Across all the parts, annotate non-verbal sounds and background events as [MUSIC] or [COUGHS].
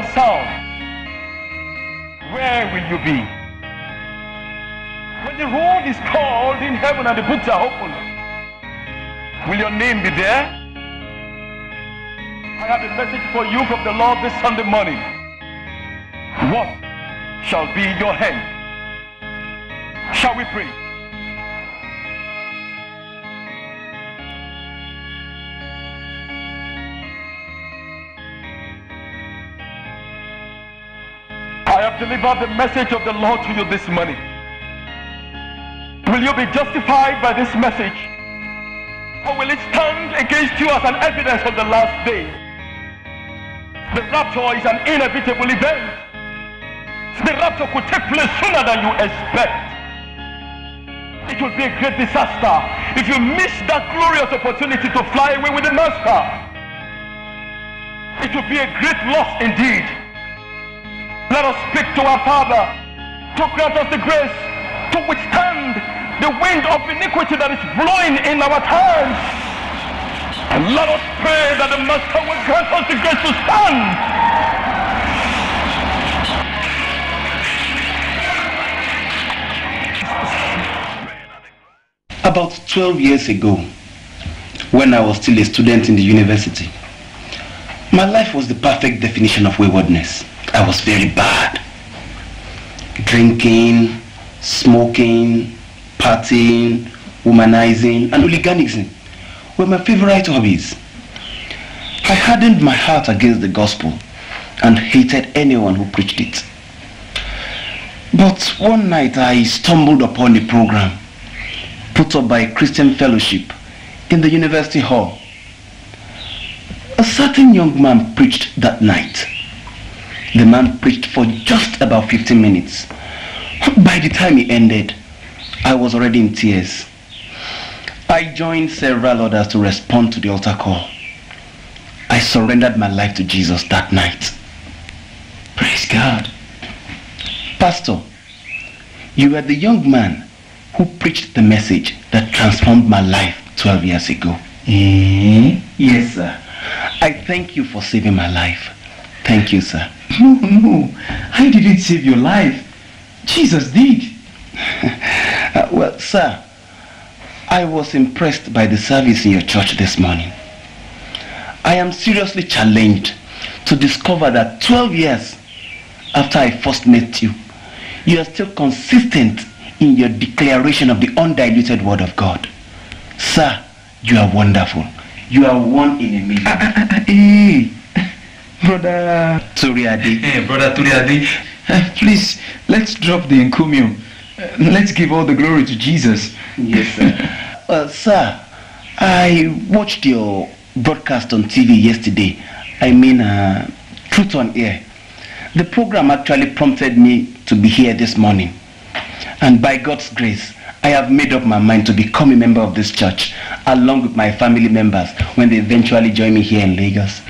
sound, where will you be? When the road is called in heaven and the books are opened, will your name be there? I have a message for you from the Lord this Sunday morning. What shall be your hand? Have the message of the Lord to you this morning. Will you be justified by this message? Or will it stand against you as an evidence of the last day? The rapture is an inevitable event. The rapture could take place sooner than you expect. It will be a great disaster if you miss that glorious opportunity to fly away with the Master. It will be a great loss indeed. To our Father to grant us the grace to withstand the wind of iniquity that is blowing in our times. And let us pray that the Master will grant us the grace to stand. About 12 years ago, when I was still a student in the university, my life was the perfect definition of waywardness. I was very bad. Drinking, smoking, partying, womanizing, and hooliganism were my favorite hobbies. I hardened my heart against the gospel and hated anyone who preached it. But one night I stumbled upon a program put up by a Christian Fellowship in the university hall. A certain young man preached that night. The man preached for just about 15 minutes. By the time he ended, I was already in tears. I joined several others to respond to the altar call. I surrendered my life to Jesus that night. Praise God. Pastor, you were the young man who preached the message that transformed my life 12 years ago. Eh? Yes, sir. I thank you for saving my life. Thank you, sir. No, no. I didn't save your life. Jesus did. [LAUGHS] Uh, well, sir, I was impressed by the service in your church this morning. I am seriously challenged to discover that 12 years after I first met you, you are still consistent in your declaration of the undiluted word of God. Sir, you are wonderful. You are one in a million. Hey, ah, ah, ah, eh. [LAUGHS] brother. Turiade. Eh, hey, brother Turiade. Uh, please, let's drop the encomium. Uh, let's give all the glory to Jesus. Yes, sir. [LAUGHS] uh, sir, I watched your broadcast on TV yesterday. I mean, uh, Truth on Air. The program actually prompted me to be here this morning. And by God's grace, I have made up my mind to become a member of this church, along with my family members, when they eventually join me here in Lagos.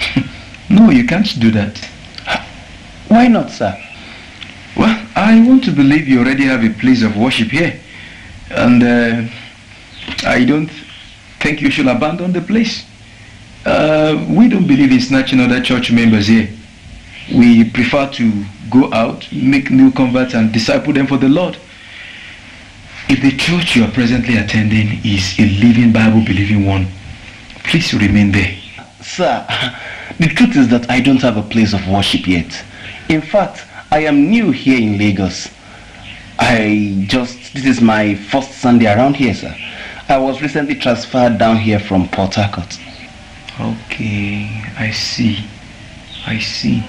[LAUGHS] no, you can't do that. Why not, sir? Well, I want to believe you already have a place of worship here. And uh, I don't think you should abandon the place. Uh, we don't believe in snatching other church members here. We prefer to go out, make new converts, and disciple them for the Lord. If the church you are presently attending is a living Bible believing one, please remain there. Sir, [LAUGHS] the truth is that I don't have a place of worship yet. In fact, I am new here in Lagos. I just, this is my first Sunday around here, sir. I was recently transferred down here from Port Harcourt. Okay, I see. I see.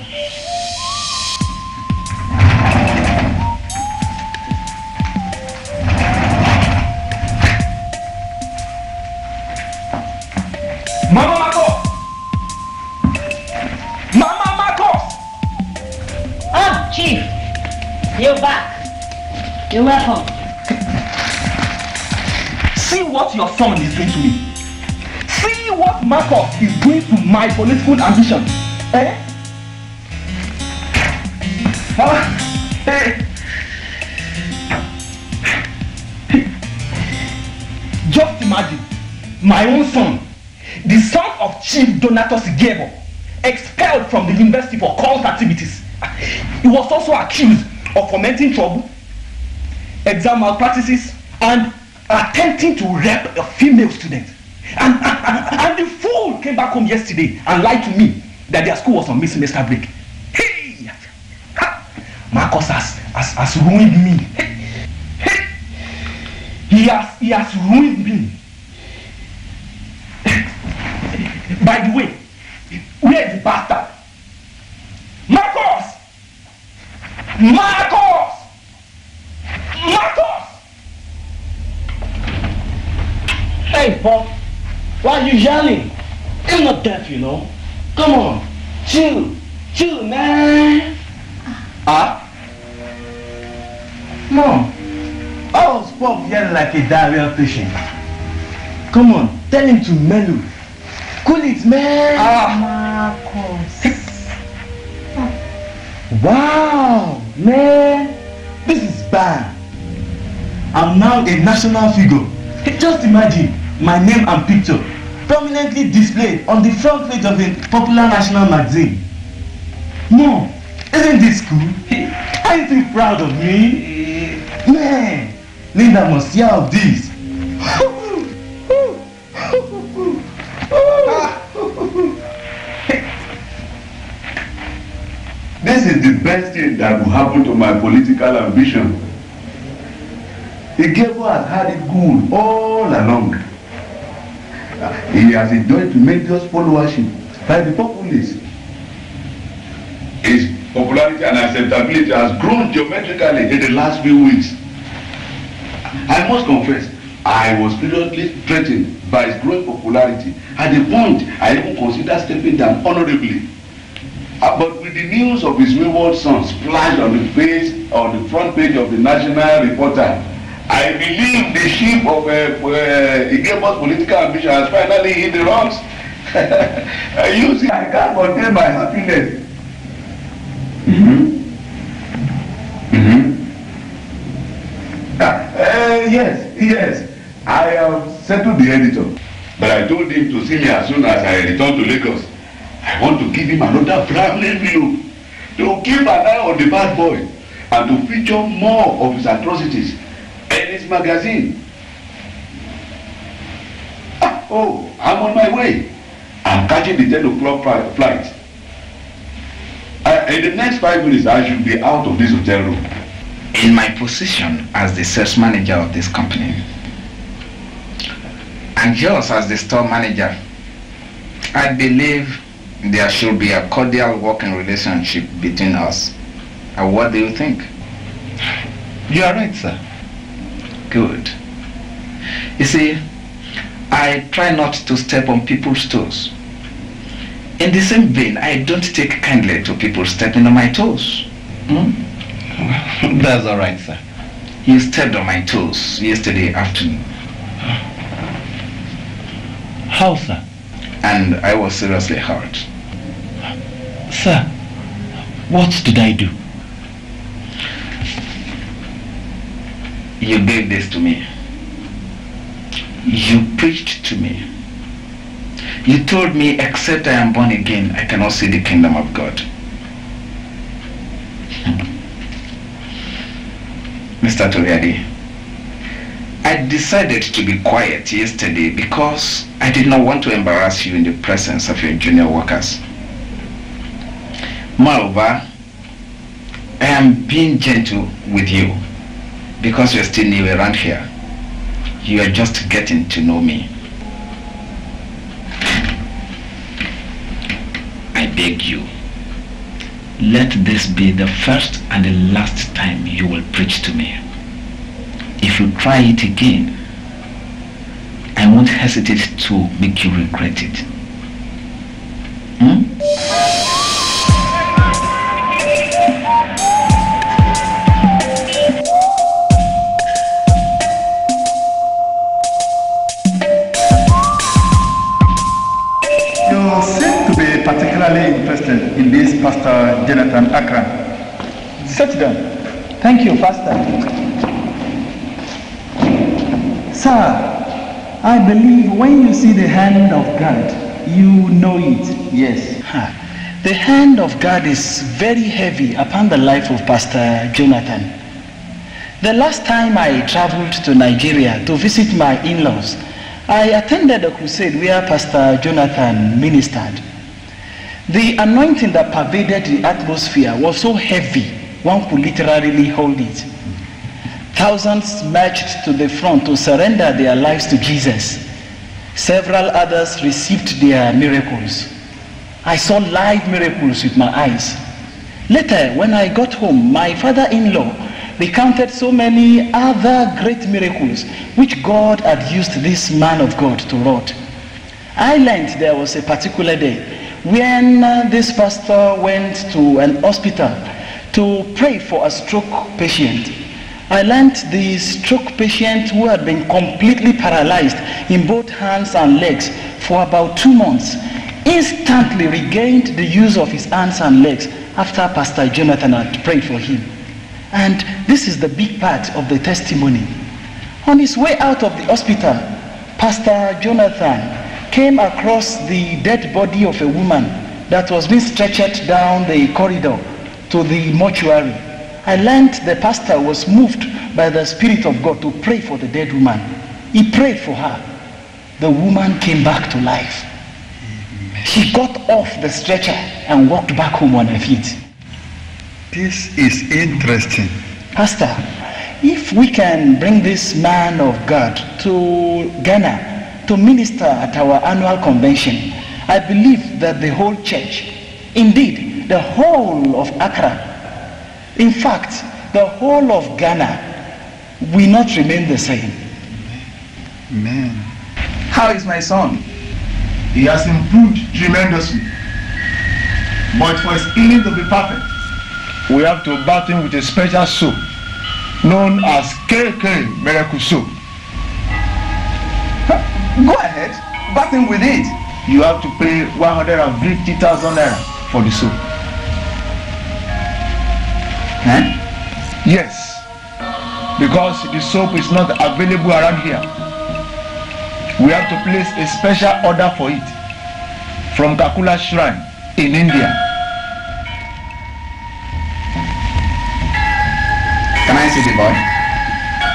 You're back. You're welcome. See what your son is doing to me. See what Marcos is doing to my political ambition. Eh? Mama, eh? Just imagine, my own son the son of Chief Donatus Igebo, expelled from the university for cult activities. He was also accused of fomenting trouble, exam malpractices, and attempting to rape a female student. And, and, and, the fool came back home yesterday and lied to me that their school was on missing semester break. Hey! Marcus has, has, has ruined me. He has, he has ruined me. By the way, where the bastard? Marcus! Marcus! Marcus! Hey, Paul, why are you yelling? I'm not deaf, you know. Come on, chill, chill, man. Ah? Mom, I was Pop yelling like a diarrhea patient. Come on, tell him to mellow. Cool it, man. Ah! Marcus. [LAUGHS] Wow, man, this is bad. I'm now a national figure. Just imagine my name and picture prominently displayed on the front page of a popular national magazine. Mom, isn't this cool? Aren't you proud of me? Man, Linda must hear of this. This is the best thing that will happen to my political ambition. Igebo has had it good all along. He has enjoyed tremendous followership by the populace. His popularity and acceptability has grown geometrically in the last few weeks. I must confess, I was seriously threatened by his growing popularity. At the point, I even considered stepping down honorably. Uh, but with the news of his wayward son splashed on the face on the front page of the National Reporter, I believe the ship of uh, uh, political ambition has finally hit the rocks. [LAUGHS] you see, I can't contain my happiness. Mm-hmm. Mm-hmm. Uh, uh, yes, yes. I have settled the editor. But I told him to see me as soon as I return to Lagos. I want to give him another brown envelope to keep an eye on the bad boy and to feature more of his atrocities in his magazine. Ah, oh, I'm on my way. I'm catching the 10 o'clock flight. Uh, in the next five minutes, I should be out of this hotel room. In my position as the sales manager of this company, and yours as the store manager, I believe there should be a cordial working relationship between us. And what do you think? You are right, sir. Good. You see, I try not to step on people's toes. In the same vein, I don't take kindly to people stepping on my toes. Hmm? [LAUGHS] That's all right, sir. You stepped on my toes yesterday afternoon. How, sir? And I was seriously hurt. Sir, what did I do? You gave this to me. You preached to me. You told me, except I am born again, I cannot see the kingdom of God. Hmm. Mr. Toriadi, I decided to be quiet yesterday because I did not want to embarrass you in the presence of your junior workers. Moreover, I am being gentle with you because you're still new around here. You are just getting to know me. I beg you, let this be the first and the last time you will preach to me. If you try it again, I won't hesitate to make you regret it. Hmm? You seem to be particularly interested in this Pastor Jonathan Akran. Sit down. Thank you, Pastor. Sir, I believe when you see the hand of God, you know it. Yes. The hand of God is very heavy upon the life of Pastor Jonathan. The last time I traveled to Nigeria to visit my in-laws, I attended a crusade where Pastor Jonathan ministered. The anointing that pervaded the atmosphere was so heavy, one could literally hold it. Thousands marched to the front to surrender their lives to Jesus. Several others received their miracles. I saw live miracles with my eyes. Later, when I got home, my father-in-law recounted so many other great miracles which God had used this man of God to wrought. I learned there was a particular day when uh, this pastor went to an hospital to pray for a stroke patient. I learned the stroke patient who had been completely paralyzed in both hands and legs for about two months instantly regained the use of his hands and legs after Pastor Jonathan had prayed for him. And this is the big part of the testimony. On his way out of the hospital, Pastor Jonathan came across the dead body of a woman that was being stretched down the corridor to the mortuary. I learned the pastor was moved by the Spirit of God to pray for the dead woman. He prayed for her. The woman came back to life. She got off the stretcher and walked back home on her feet. This is interesting. Pastor, if we can bring this man of God to Ghana to minister at our annual convention, I believe that the whole church, indeed the whole of Accra, in fact, the whole of Ghana will not remain the same. Amen. How is my son? He has improved tremendously. But for his healing to be perfect, we have to bath him with a special soap known as KK miracle soap. Go ahead, bath him with it. You have to pay 150,000 naira for the soap. Huh? Yes, because the soap is not available around here. We have to place a special order for it from Kakula Shrine in India. Can I see the boy?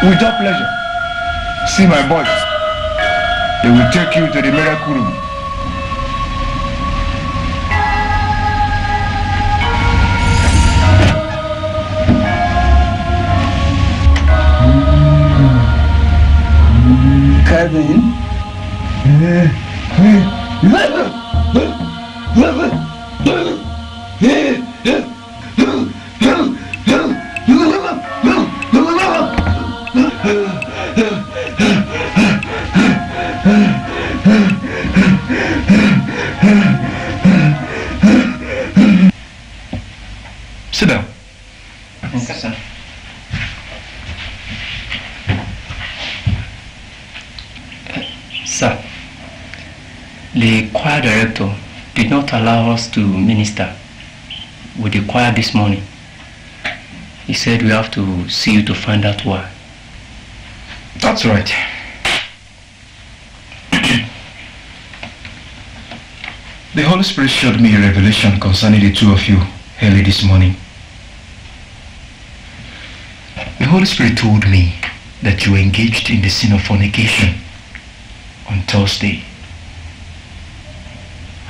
With your pleasure. See my boys. They will take you to the miracle room. Kevin, Sit down. Okay, sir. Sir, the choir director did not allow us to minister with the choir this morning. He said we have to see you to find out why. That's right. [CLEARS THROAT] the Holy Spirit showed me a revelation concerning the two of you early this morning. The Holy Spirit told me that you were engaged in the sin of fornication on Thursday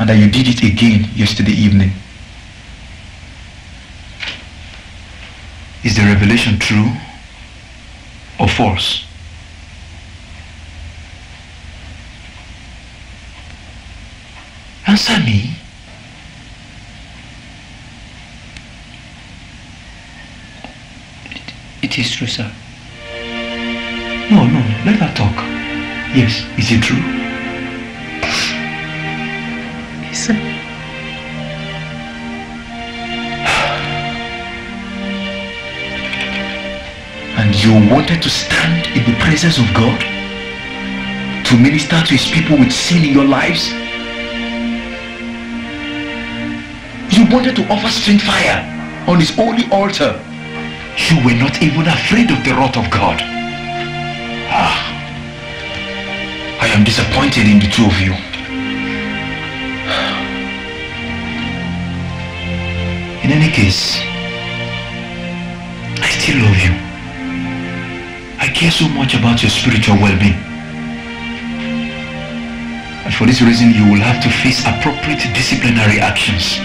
and that you did it again yesterday evening. Is the revelation true or false? Answer me. It is true, sir. No, no, let her talk. Yes, is it true? Sir. And you wanted to stand in the presence of God to minister to his people with sin in your lives? You wanted to offer strange fire on his holy altar. You were not even afraid of the wrath of God. Ah. I am disappointed in the two of you. In any case, I still love you. I care so much about your spiritual well-being. And for this reason, you will have to face appropriate disciplinary actions.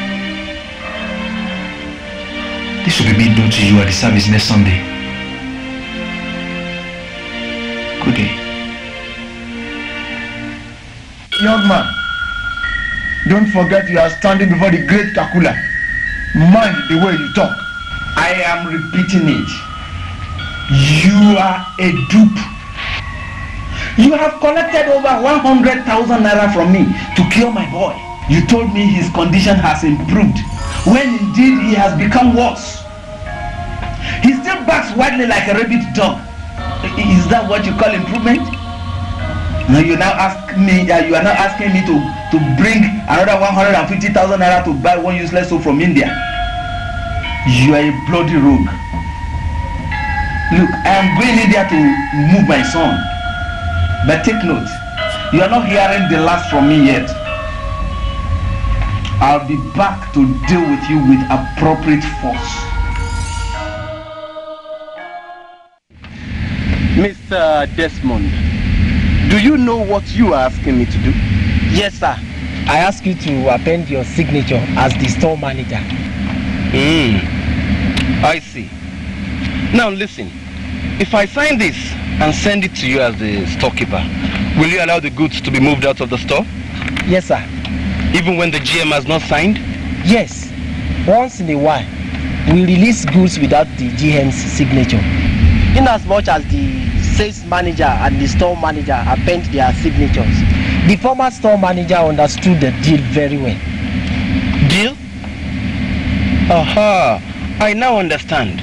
This will be made known to you at the service next Sunday. Good day. Young man, don't forget you are standing before the great Kakula. Mind the way you talk. I am repeating it. You are a dupe. You have collected over 100,000 naira from me to cure my boy. You told me his condition has improved, when indeed he has become worse. He still barks wildly like a rabid dog. Is that what you call improvement? Now you now ask me, uh, you are now asking me to, to bring another 150,000 naira to buy one useless soap from India. You are a bloody rogue. Look, I am going in there to move my son. But take note, you are not hearing the last from me yet. I'll be back to deal with you with appropriate force. Mr. Desmond, do you know what you are asking me to do? Yes, sir. I ask you to append your signature as the store manager. Hmm. I see. Now listen. If I sign this and send it to you as the storekeeper, will you allow the goods to be moved out of the store? Yes, sir. Even when the GM has not signed? Yes. Once in a while, we release goods without the GM's signature. In as much as the sales manager and the store manager append their signatures. The former store manager understood the deal very well. Deal? Aha. I now understand.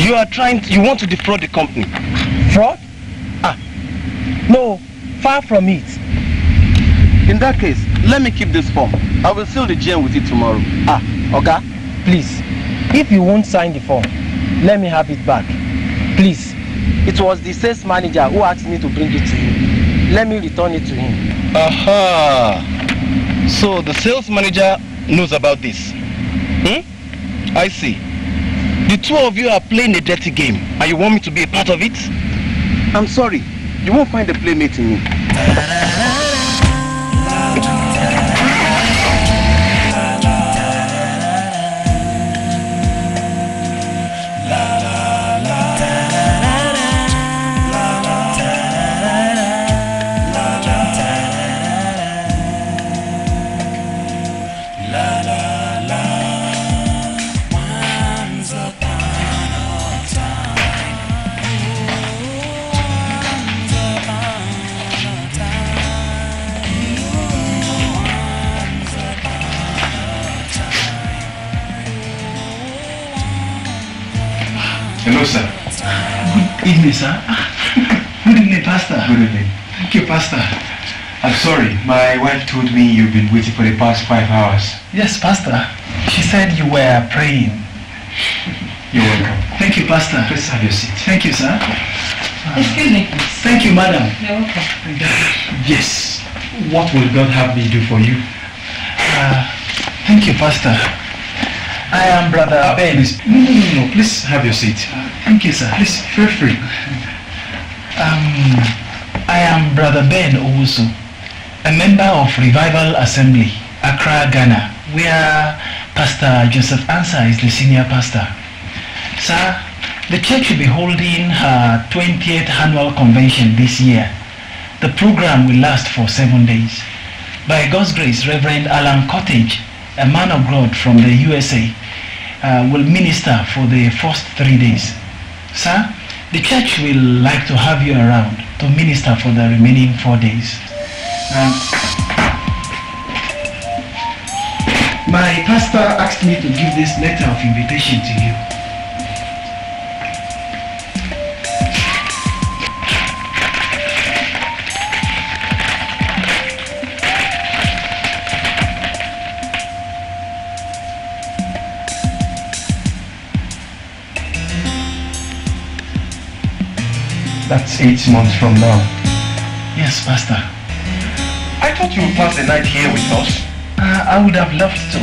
You are trying, to, you want to defraud the company. Fraud? Ah, no, far from it. In that case, let me keep this form. I will seal the GM with it tomorrow. Ah, Oga, please, if you won't sign the form, let me have it back. Please. It was the sales manager who asked me to bring it to you. Let me return it to him. Aha. So the sales manager knows about this. Hmm? I see. The two of you are playing a dirty game and you want me to be a part of it? I'm sorry. You won't find a playmate in me. [LAUGHS] My wife told me you've been waiting for the past five hours. Yes, Pastor. She said you were praying. You're welcome. Thank you, Pastor. Please have your seat. Thank you, sir. Excuse me. Thank you, Madam. You're welcome. Yes. What will God have me do for you? Uh, thank you, Pastor. I am Brother Uh, Ben. Please, no, no, no, no. Please have your seat. Thank you, sir. Please, feel free. Um, I am Brother Ben Owusu, a member of Revival Assembly, Accra, Ghana, where Pastor Joseph Ansa is the senior pastor. Sir, the church will be holding her 20th annual convention this year. The program will last for seven days. By God's grace, Reverend Alan Cottage, a man of God from the USA, uh, will minister for the first three days. Sir, the church will like to have you around to minister for the remaining four days. My pastor asked me to give this letter of invitation to you. That's eight months from now. Yes, Pastor. I thought you would pass the night here with us. Uh, I would have loved to.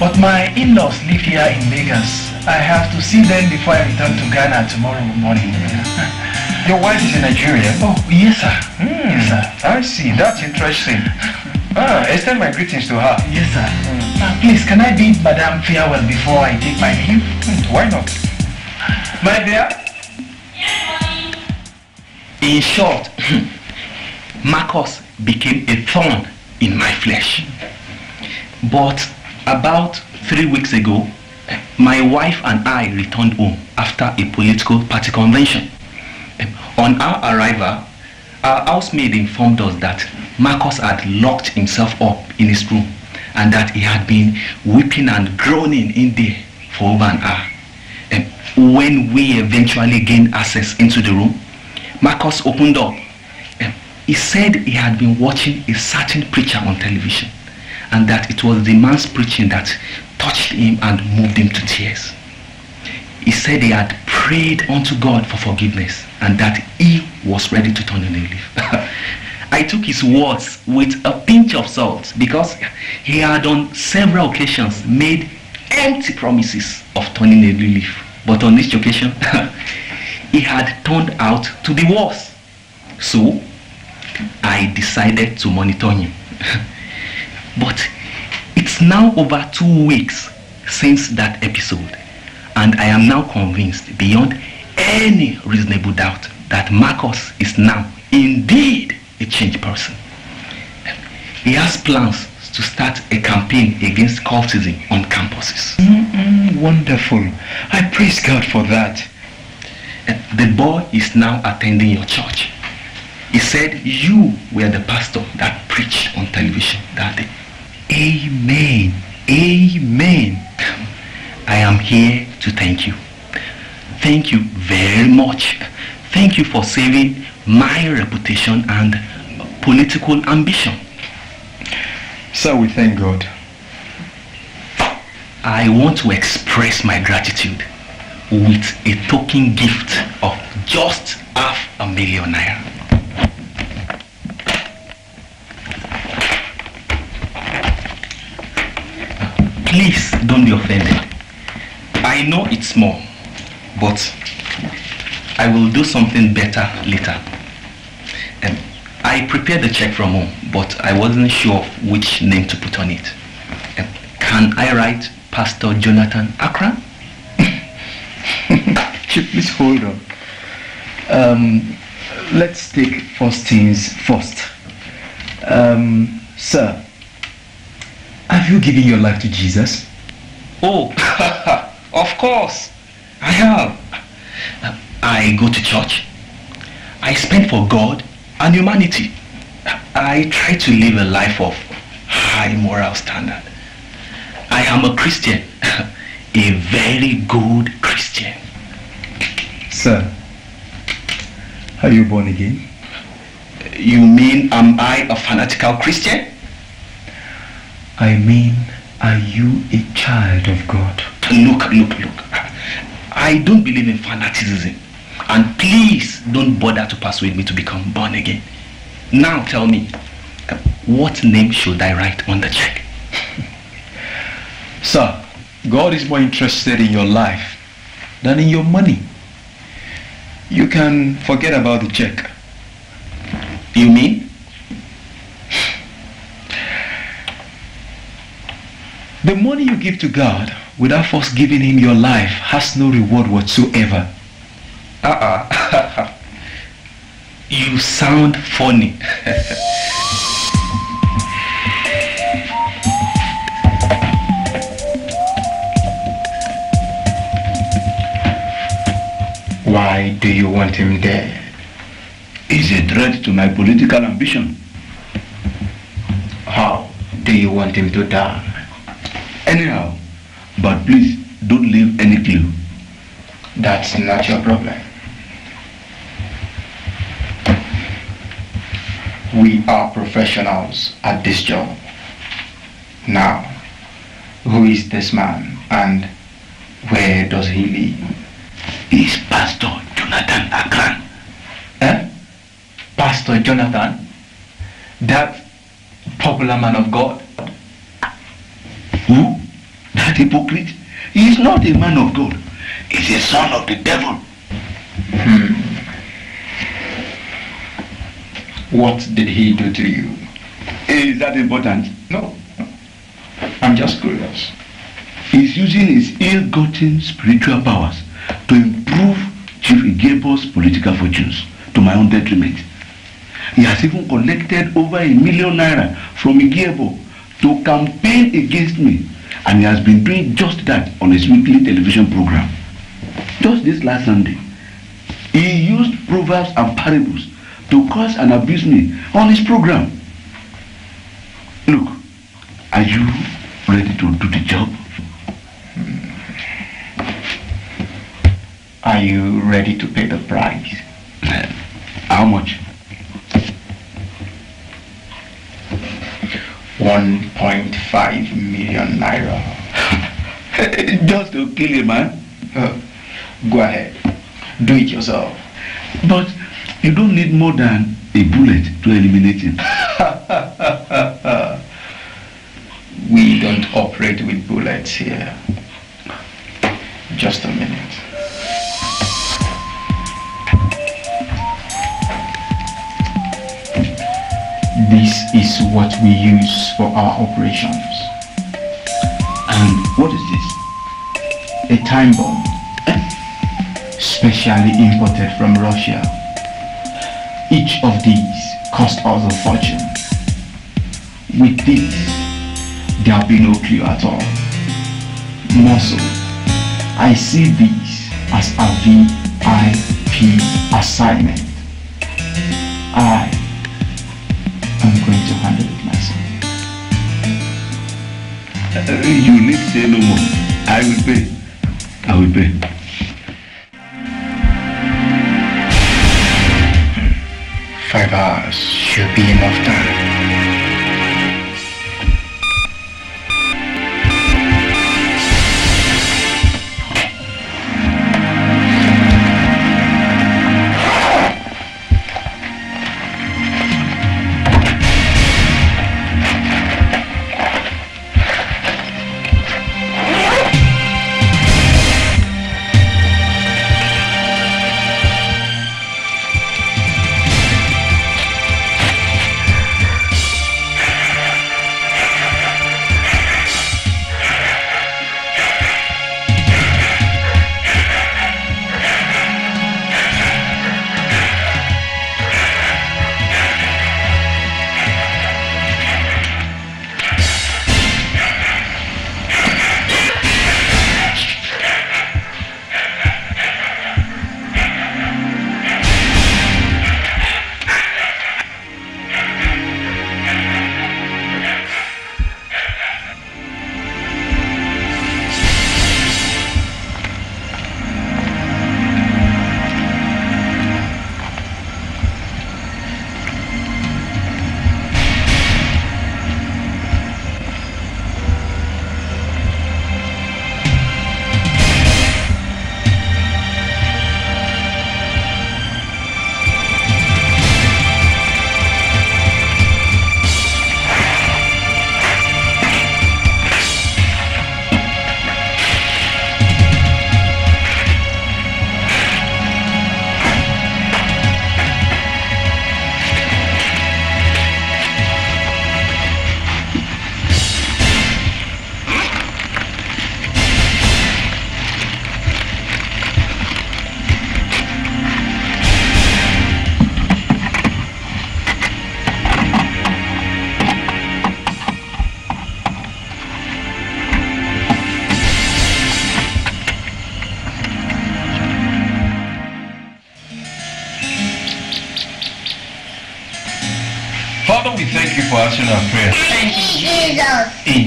But my in-laws live here in Lagos. I have to see them before I return to Ghana tomorrow morning. [LAUGHS] Your wife is in Nigeria? Oh, yes, sir. Hmm, Yes, sir. I see. That's interesting. [LAUGHS] Ah, extend my greetings to her. Yes, sir. Uh, please, can I bid Madame farewell before I take my leave? Hmm, Why not? My dear? Yes, In short, [LAUGHS] Marcus became a thorn in my flesh. But about three weeks ago, my wife and I returned home after a political party convention. On our arrival, our housemaid informed us that Marcus had locked himself up in his room and that he had been weeping and groaning in there for over an hour. And when we eventually gained access into the room, Marcus opened up. He said he had been watching a certain preacher on television and that it was the man's preaching that touched him and moved him to tears. He said he had prayed unto God for forgiveness and that he was ready to turn a new leaf. [LAUGHS] I took his words with a pinch of salt because he had on several occasions made empty promises of turning a new leaf. But on this occasion, [LAUGHS] he had turned out to be worse. So, I decided to monitor him. [LAUGHS] but it's now over two weeks since that episode, and I am now convinced beyond any reasonable doubt that Marcus is now indeed a changed person. He has plans to start a campaign against cultism on campuses. Mm-mm, wonderful. I praise God for that. The boy is now attending your church. He said you were the pastor that preached on television that day. Amen. Amen. I am here to thank you. Thank you very much. Thank you for saving my reputation and political ambition. Sir, we thank God. I want to express my gratitude with a token gift of just half a million naira. Please don't be offended. I know it's small, but I will do something better later. Um, I prepared the check from home, but I wasn't sure which name to put on it. Um, can I write Pastor Jonathan Akran? [LAUGHS] Please hold on. Um, let's take first things first. Um, sir, have you given your life to Jesus? Oh, [LAUGHS] of course. I have. I go to church. I spend for God and humanity. I try to live a life of high moral standard. I am a Christian, [LAUGHS] a very good Christian. Sir, are you born again? You mean am I a fanatical Christian? I mean, are you a child of God? Look, look, look. I don't believe in fanaticism. And please don't bother to persuade me to become born again. Now tell me, what name should I write on the check? [LAUGHS] Sir, God is more interested in your life than in your money. You can forget about the check. You mean? The money you give to God without first giving him your life has no reward whatsoever. Uh-uh. [LAUGHS] you sound funny. [LAUGHS] Why do you want him dead? He's a threat to my political ambition. How do you want him to die? Anyhow, but please don't leave any clue. That's not your problem. We are professionals at this job. Now, who is this man and where does he live? He's Pastor Jonathan Akran. Eh? Pastor Pastor Jonathan, that popular man of God. Hypocrite? He is not a man of God. He's a son of the devil. Hmm. What did he do to you? Is that important? No. I'm just curious. He's using his ill-gotten spiritual powers to improve Chief Igebo's political fortunes to my own detriment. He has even collected over a million naira from Igebo to campaign against me and he has been doing just that on his weekly television program. Just this last Sunday, he used proverbs and parables to curse and abuse me on his program. Look, are you ready to do the job? Are you ready to pay the price? How much? 1.5 million naira. [LAUGHS] Just to kill a man? Uh, go ahead. Do it yourself. But you don't need more than a bullet to eliminate him. [LAUGHS] we don't operate with bullets here. Just a minute. This is what we use for our operations. And what is this? A time bomb. Specially imported from Russia. Each of these cost us a fortune. With this, there'll be no clue at all. More I see this as a VIP assignment. I am going to handle it myself. Uh, you need say no more. I will pay. I will pay. Five hours should be enough time.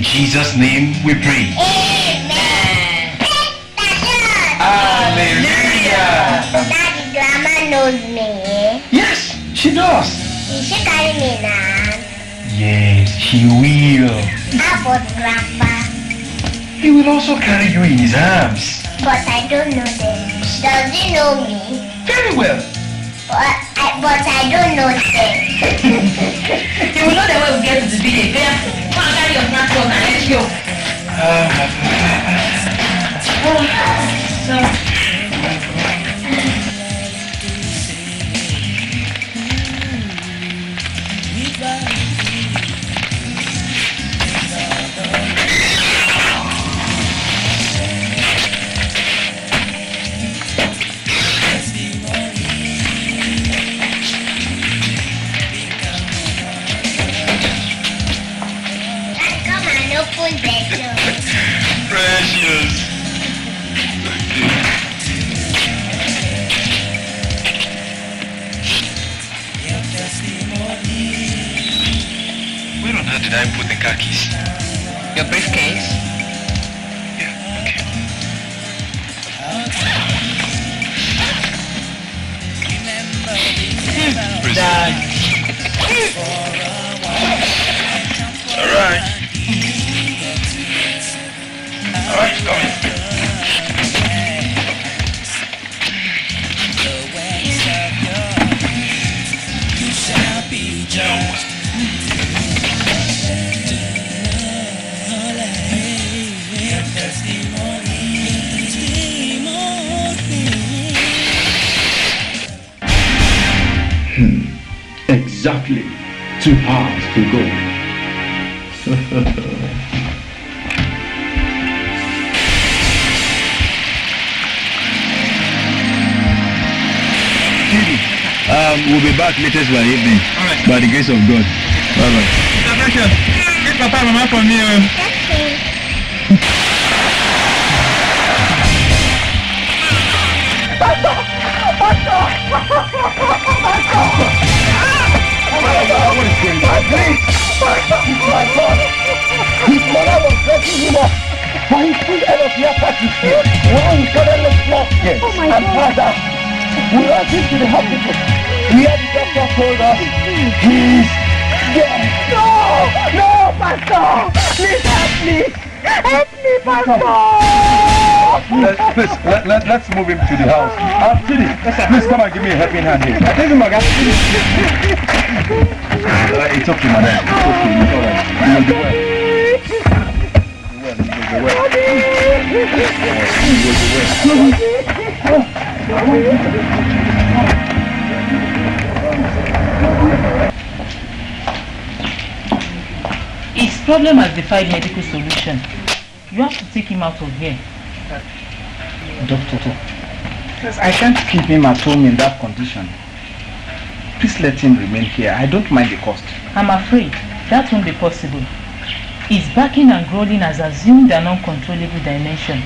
In Jesus' name we pray. Amen. Hallelujah. Daddy, Grandma knows me. Yes, she does. Will she carry me now? Yes, she will. How about Grandpa? He will also carry you in his arms. But I don't know them. Does he know me? Very well. But I, but I don't know them. [LAUGHS] You will know the way we get to the village. Come and carry your snack box and let's Earth I put the car keys? your briefcase. Yeah, okay. Dad. All right. All right, Exactly. Two hours to go. Um, we'll be back latest by evening. Alright. By the grace of God. Bye bye. Mr. Precious, get papa and mama for me. His mother was dressing him up. But he put end of year party here. When we suddenly lost here. Oh my and God. father, we rushed him to the hospital. Here the doctor told us he's dead. No! No, Pastor! Please help me! Help me, Pastor! Let, please, let, let, let's move him to the house. Uh, Chidi, please come and give me a helping hand here. Is my guy. It's okay, madam. It's okay. It's all right. You will be well. You will be well. You will be well. His problem has defied medical solution. You have to take him out of here. Doctor, yes, I can't keep him at home in that condition. Let him remain here. I don't mind the cost. I'm afraid that won't be possible. His backing and growling has assumed an uncontrollable dimension.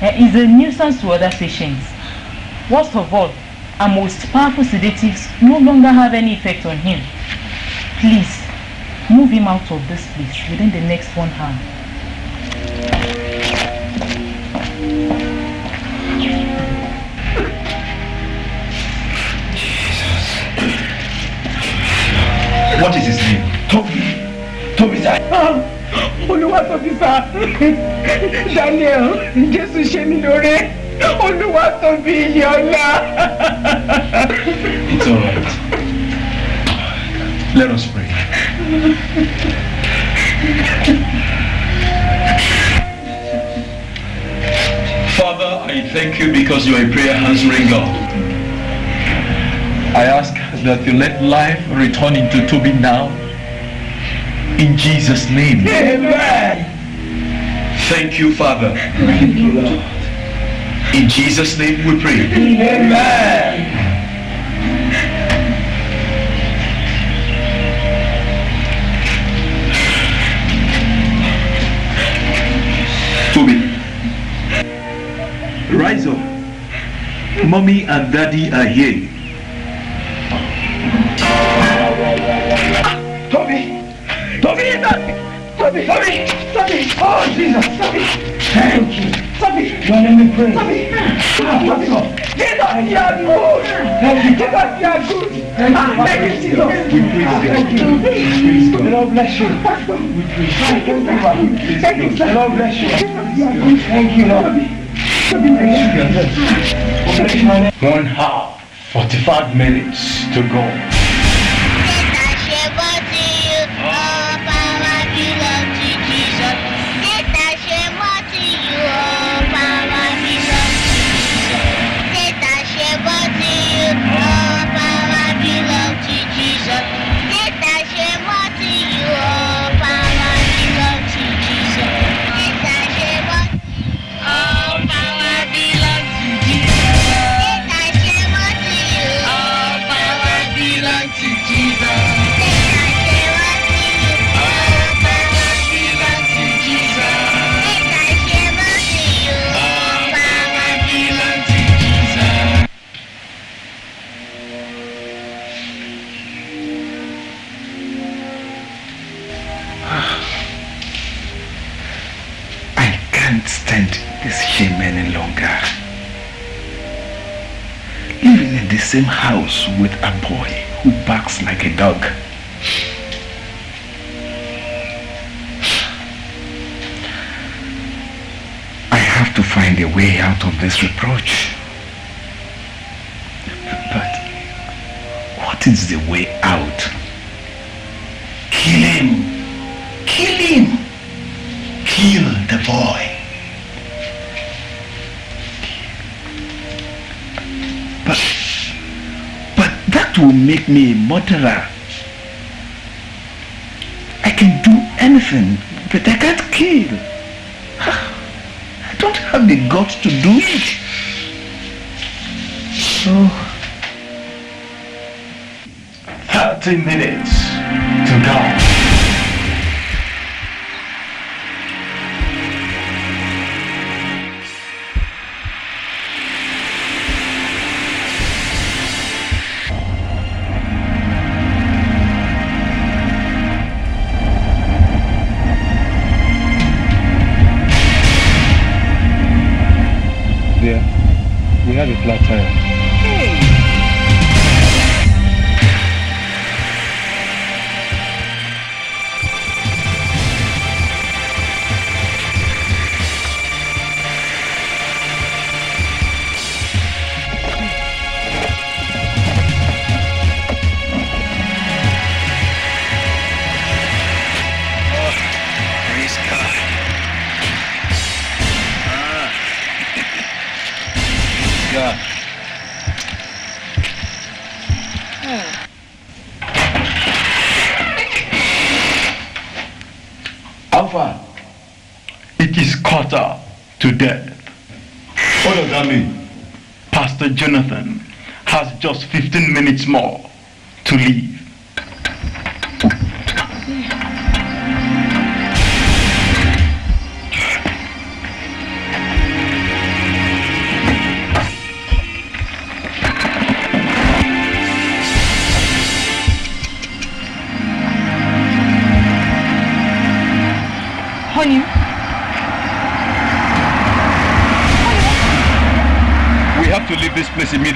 Eh, He's a nuisance to other patients. Worst of all, our most powerful sedatives no longer have any effect on him. Please, move him out of this place within the next one hour. What is his name? Toby. Toby sir. Olúwatóbi sir. Daniel, Jésù ṣe mí lóore. Olúwatóbi Iyọ̀lá. It's all right. Let us pray. Father, I thank you because you are a prayer answering God. I ask that you let life return into Toby now. In Jesus' name. Amen. Thank you, Father. Thank you, Lord. In Jesus' name we pray. Amen. Toby, rise up. Mommy and daddy are here. Toby. Toby. Toby. Oh, Jesus. Toby. Thank you. Toby. Your name is praise. Toby. Toby. Jesus, you are good. Thank you. Jesus, you are good. Thank you, Jesus. Thank you. The Lord bless you. We praise you. Thank you. Thank you. The Lord bless you. Thank you, Lord. Thank you. One hour 45 minutes to go. Same house with a boy who barks like a dog. I have to find a way out of this reproach. But what is the way out? Kill him! Kill him! Kill the boy. Will make me a murderer. I can do anything, but I can't kill. I don't have the guts to do it. So, 30 minutes to go. We have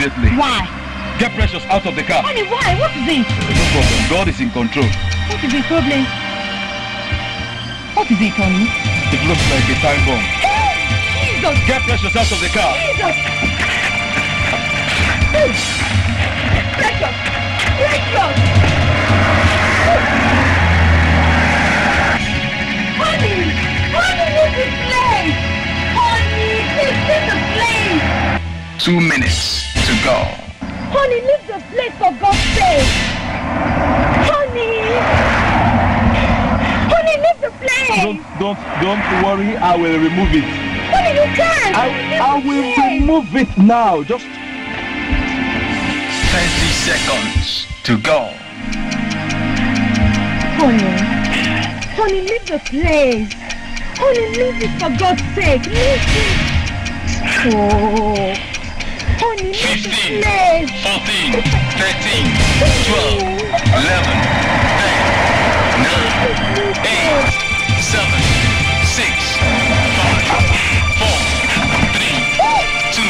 immediately. why? Get Precious out of the car. Honey, why? What is it? No problem. God is in control. What is the problem? What is it, honey? It looks like a time bomb. Jesus! Get Precious out of the car. Jesus! Precious! Precious! Honey! Honey, this place! Honey, please leave the place! Two minutes to go. Honey, leave the place for God's sake! Honey! Honey, leave the place! Don't, don't, don't worry. I will remove it. Honey, you can't! I, I will remove it now. Just 30 seconds to go. Honey, honey, leave the place. Honey, leave it for God's sake. Leave it. Oh, honey, leave the 15, place. 14, 13, 12, 11, 10, 9, 8, 7, 6, 5, 4, 3, 2,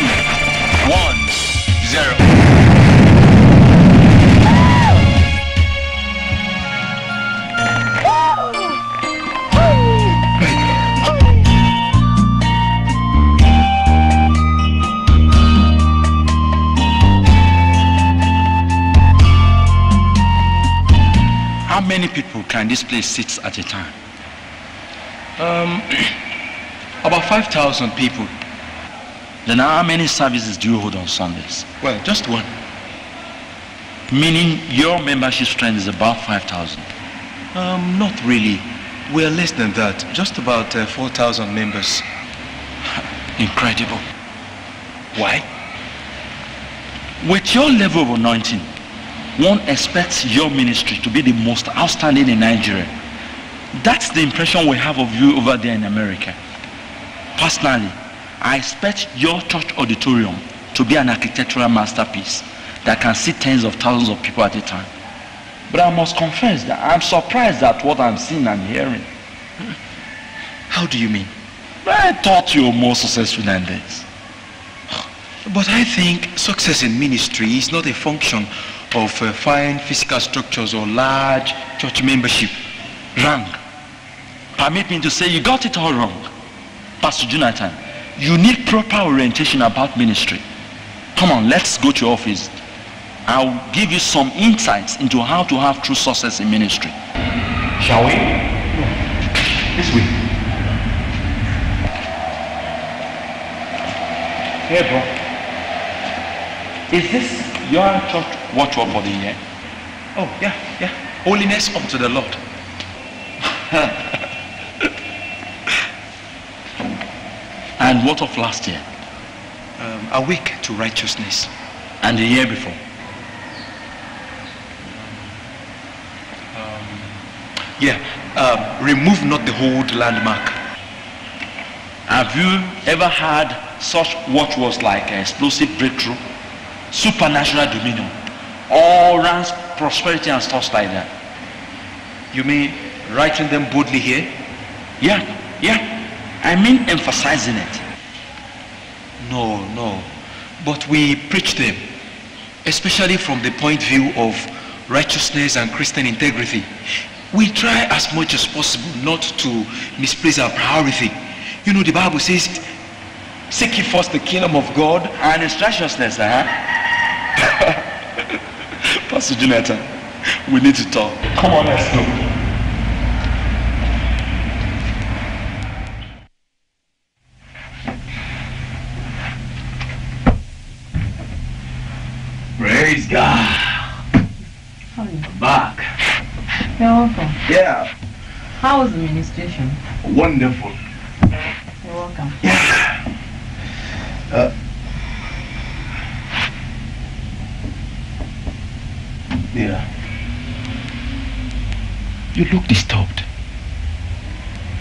1, 0. Can this place sit at a time? Um, [CLEARS THROAT] about 5,000 people. Then how many services do you hold on Sundays? Well, just one. Meaning your membership strength is about 5,000? Um, not really. We're less than that. Just about uh, 4,000 members. [SIGHS] Incredible. Why? With your level of anointing, one expects your ministry to be the most outstanding in Nigeria. That's the impression we have of you over there in America. Personally, I expect your church auditorium to be an architectural masterpiece that can seat tens of thousands of people at a time. But I must confess that I'm surprised at what I'm seeing and hearing. [LAUGHS] How do you mean? I thought you were more successful than this. But I think success in ministry is not a function of uh, fine physical structures or large church membership. Wrong. Permit me to say you got it all wrong. Pastor Jonathan, you need proper orientation about ministry. Come on, let's go to your office. I'll give you some insights into how to have true success in ministry. Shall we? This way. Hey, bro. Is this your church watchword for the year? Oh, yeah, yeah. Holiness unto the Lord. [LAUGHS] and what of last year? Um, awake to righteousness. And the year before? Um, yeah, um, remove not the old landmark. Have you ever had such watchwords like an explosive breakthrough, supernatural dominion, all round prosperity and stuff like that? You mean writing them boldly here? Yeah, yeah. I mean emphasizing it. No, no. But we preach them, especially from the point view of righteousness and Christian integrity. We try as much as possible not to misplace our priority. You know, the Bible says, seek ye first the kingdom of God and his righteousness, huh? [LAUGHS] Pastor Jonathan, we need to talk. Come on, let's go. Praise God. Back. You're welcome. Yeah. How was the ministration? Wonderful. You're welcome. Yeah. Uh, yeah. You look disturbed.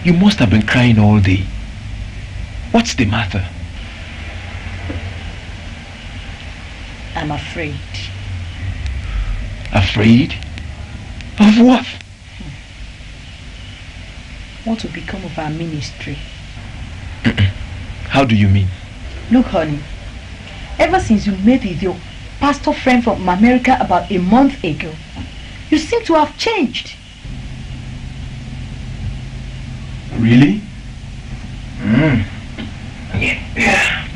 You must have been crying all day. What's the matter? I'm afraid. Afraid? Of what? Hmm. What will become of our ministry? [CLEARS THROAT] How do you mean? Look, honey. Ever since you met with your pastor friend from America about a month ago, you seem to have changed. Really? Mm. Yeah.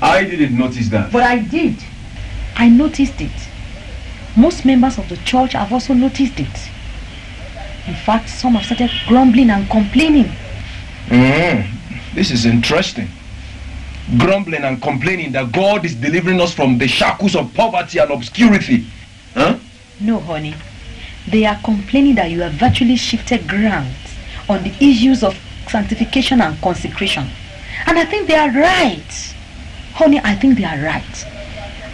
I didn't notice that. But I did. I noticed it. Most members of the church have also noticed it. In fact, some have started grumbling and complaining. Mm. This is interesting. Grumbling and complaining that God is delivering us from the shackles of poverty and obscurity. Huh? No, honey. They are complaining that you have virtually shifted ground on the issues of sanctification and consecration. And I think they are right. Honey, I think they are right.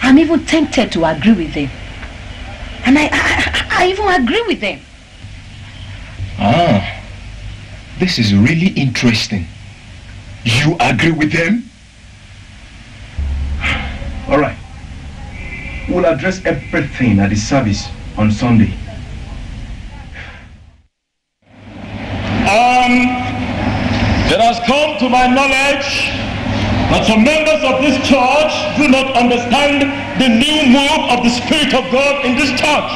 I'm even tempted to agree with them. And I, I, I even agree with them. Ah, this is really interesting. You agree with them? All right. We'll address everything at the service on Sunday. Um, it has come to my knowledge that some members of this church do not understand the new move of the Spirit of God in this church.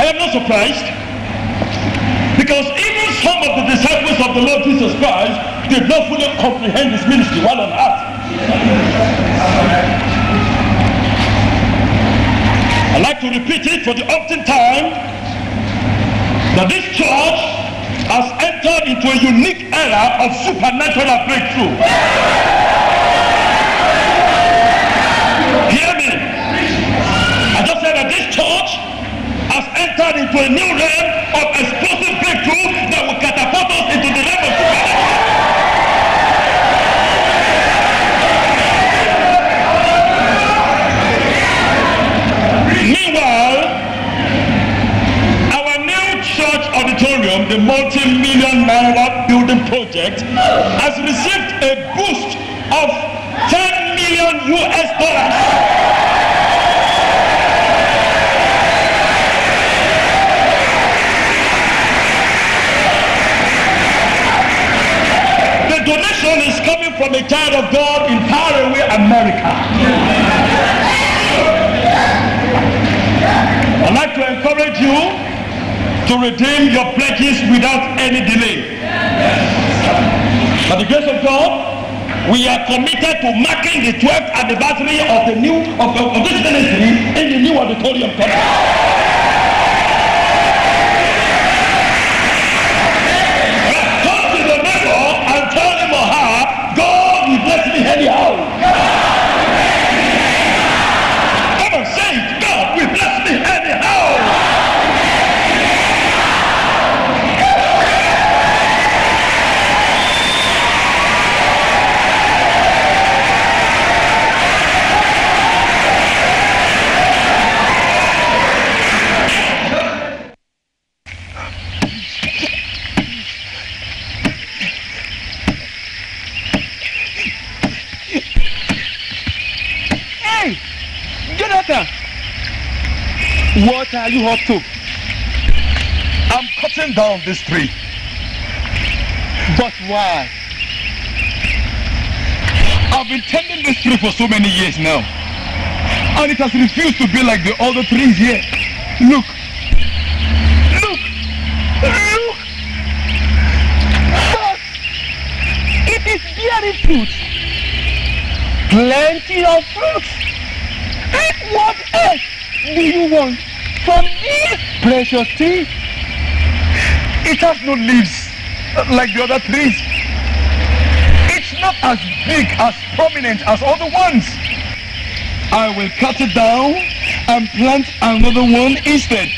I am not surprised because even some of the disciples of the Lord Jesus Christ did not fully comprehend his ministry while on earth. I'd like to repeat it for the often time that this church has entered into a unique era of supernatural breakthrough. Hear me. I just said that this church has entered into a new realm project, has received a boost of 10 million US dollars. The donation is coming from a child of God in faraway America. I'd like to encourage you to redeem your pledges without any delay. By the grace of God, we are committed to marking the 12th anniversary of the new of, of, this ministry in the new auditorium complex. You up to? I'm cutting down this tree. But why? I've been tending this tree for so many years now. And it has refused to be like the other trees here. Look. Look. Look. But it is bearing fruit. Plenty of fruit. What else do you want precious tree? It has no leaves uh, like the other trees. It's not as big, as prominent as other ones. I will cut it down and plant another one instead.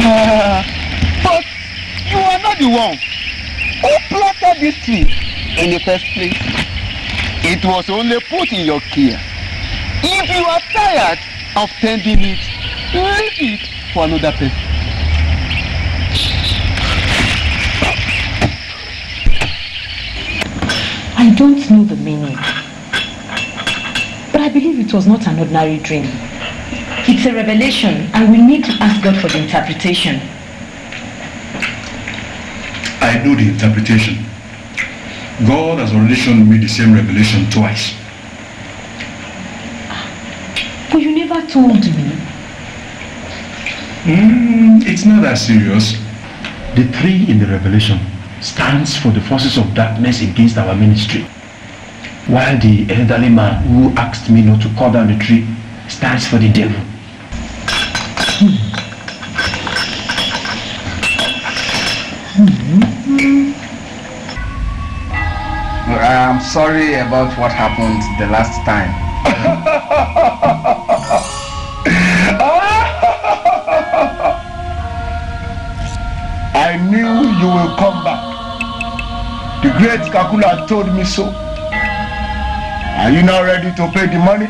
[LAUGHS] But you are not the one who planted this tree in the first place. It was only put in your care. If you are tired of tending it, leave it for another person. I don't know the meaning. But I believe it was not an ordinary dream. It's a revelation and we need to ask God for the interpretation. I know the interpretation. God has already shown me the same revelation twice. But you never told me. Mm, it's not that serious. The tree in the revelation stands for the forces of darkness against our ministry. While the elderly man who asked me not to cut down the tree stands for the devil. I'm sorry about what happened the last time. [LAUGHS] you will come back. The great Kakula told me so. Are you now ready to pay the money?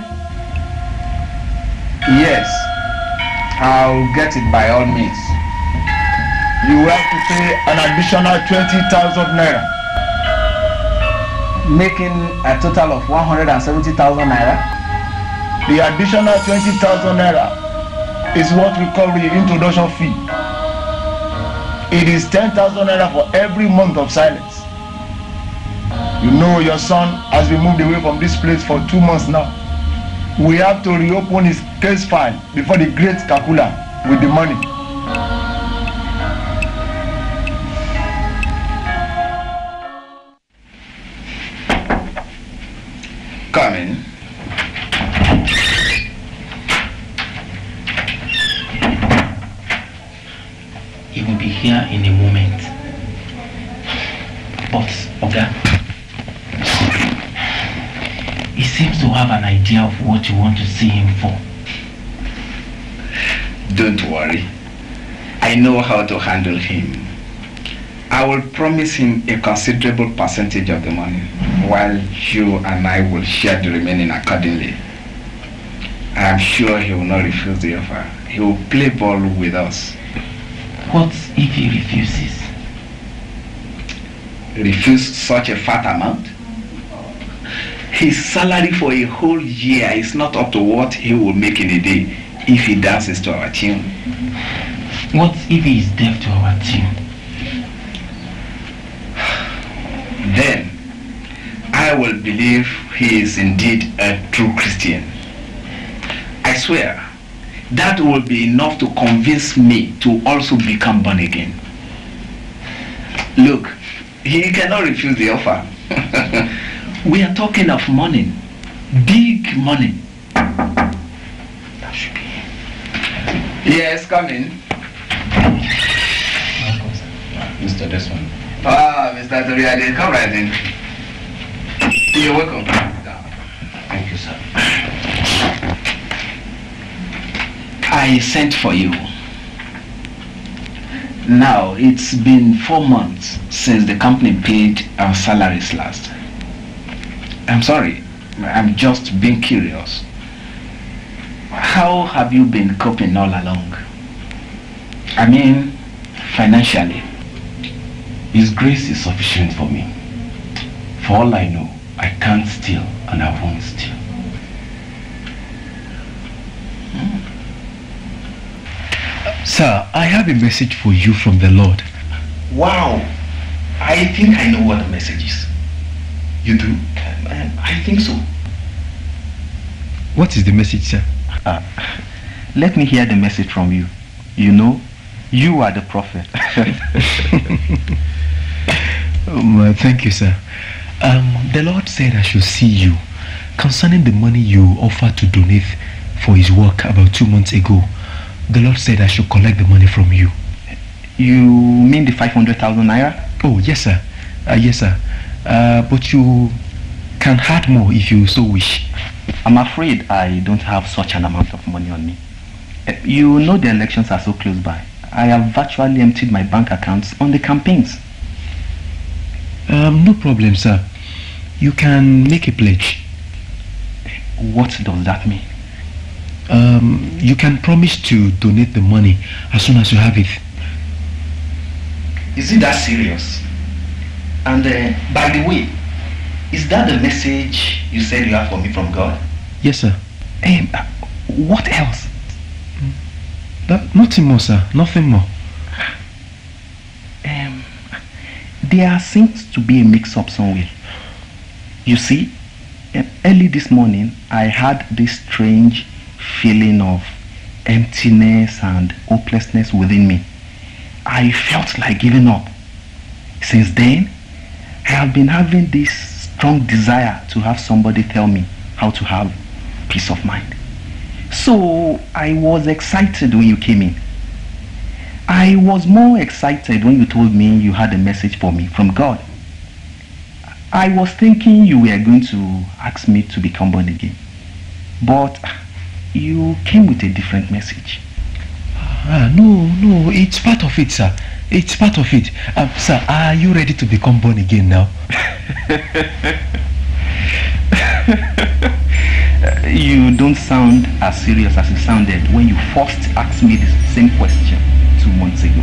Yes, I'll get it by all means. You have to pay an additional 20,000 naira. Making a total of 170,000 naira. The additional 20,000 naira is what we call the introduction fee. It is 10,000 naira for every month of silence. You know your son has been moved away from this place for two months now. We have to reopen his case file before the great Kakula with the money. In a moment. But, Oga, he seems to have an idea of what you want to see him for. Don't worry. I know how to handle him. I will promise him a considerable percentage of the money, while you and I will share the remaining accordingly. I am sure he will not refuse the offer. He will play ball with us. What if he refuses? Refuse such a fat amount? His salary for a whole year is not up to what he will make in a day if he dances to our tune. What if he is deaf to our tune? Then I will believe he is indeed a true Christian. I swear, that will be enough to convince me to also become born again. Look, he cannot refuse the offer. [LAUGHS] we are talking of money, big money. That should be. Yes, come in. Mr. Desmond. Ah, Mr. Toriade, come right in. You're welcome. Thank you, sir. I sent for you. Now, it's been four months since the company paid our salaries last. I'm sorry, I'm just being curious. How have you been coping all along? I mean, financially. His grace is sufficient for me. For all I know, I can't steal and I won't steal. Sir, I have a message for you from the Lord. Wow! I think I know what the message is. You do? I think so. What is the message, sir? Uh, [LAUGHS] let me hear the message from you. You know, you are the prophet. [LAUGHS] [LAUGHS] um, uh, thank you, sir. Um, the Lord said I should see you concerning the money you offered to donate for his work about two months ago. The Lord said I should collect the money from you. You mean the 500,000 naira? Oh, yes, sir. Uh, yes, sir. Uh, but you can add more if you so wish. I'm afraid I don't have such an amount of money on me. Uh, you know the elections are so close by. I have virtually emptied my bank accounts on the campaigns. Um, no problem, sir. You can make a pledge. What does that mean? Um, you can promise to donate the money as soon as you have it. Is it that serious? And uh, by the way, is that the message you said you have for me from God? Yes, sir. Um, uh, what else? That, nothing more, sir. Nothing more. Um, there seems to be a mix-up somewhere. You see, early this morning, I had this strange feeling of emptiness and hopelessness within me. I felt like giving up. Since then, I have been having this strong desire to have somebody tell me how to have peace of mind. So I was excited when you came in. I was more excited when you told me you had a message for me from God. I was thinking you were going to ask me to become born again. But you came with a different message. Ah, no, no, it's part of it, sir. It's part of it. Um, sir, are you ready to become born again now? [LAUGHS] you don't sound as serious as you sounded when you first asked me the same question two months ago.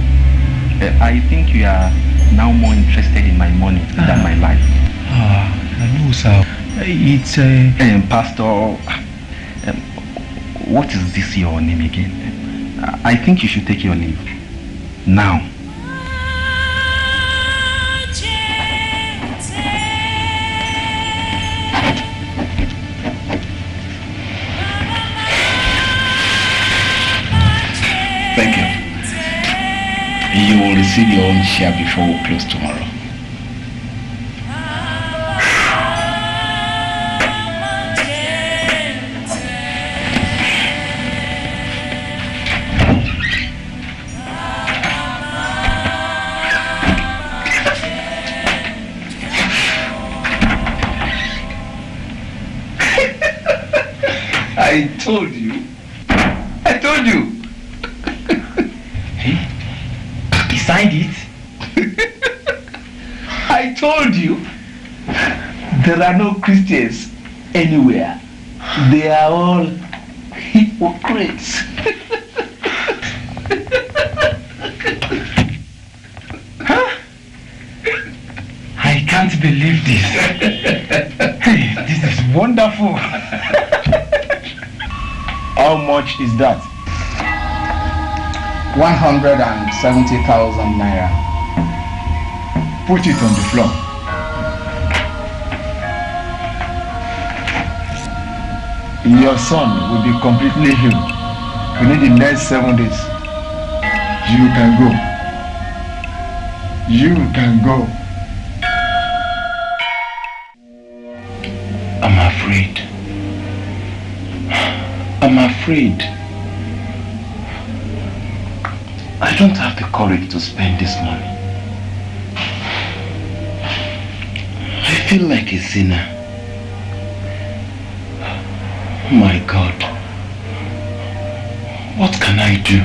Uh, I think you are now more interested in my money ah. than my life. Ah, no, sir. It's a... Uh... Um, Pastor, um, what is this your name again? I think you should take your leave. Now. Thank you. You will receive your own share before we close tomorrow. Told you. I told you. Hey, he signed it. [LAUGHS] I told you. There are no Christians anywhere. They are all hypocrites. [LAUGHS] huh? I can't believe this. [LAUGHS] hey, this is wonderful. How much is that? 170,000 naira. Put it on the floor. Your son will be completely healed within the next seven days. You can go. You can go. I'm afraid. I don't have the courage to spend this money. I feel like a sinner. Oh my God. What can I do?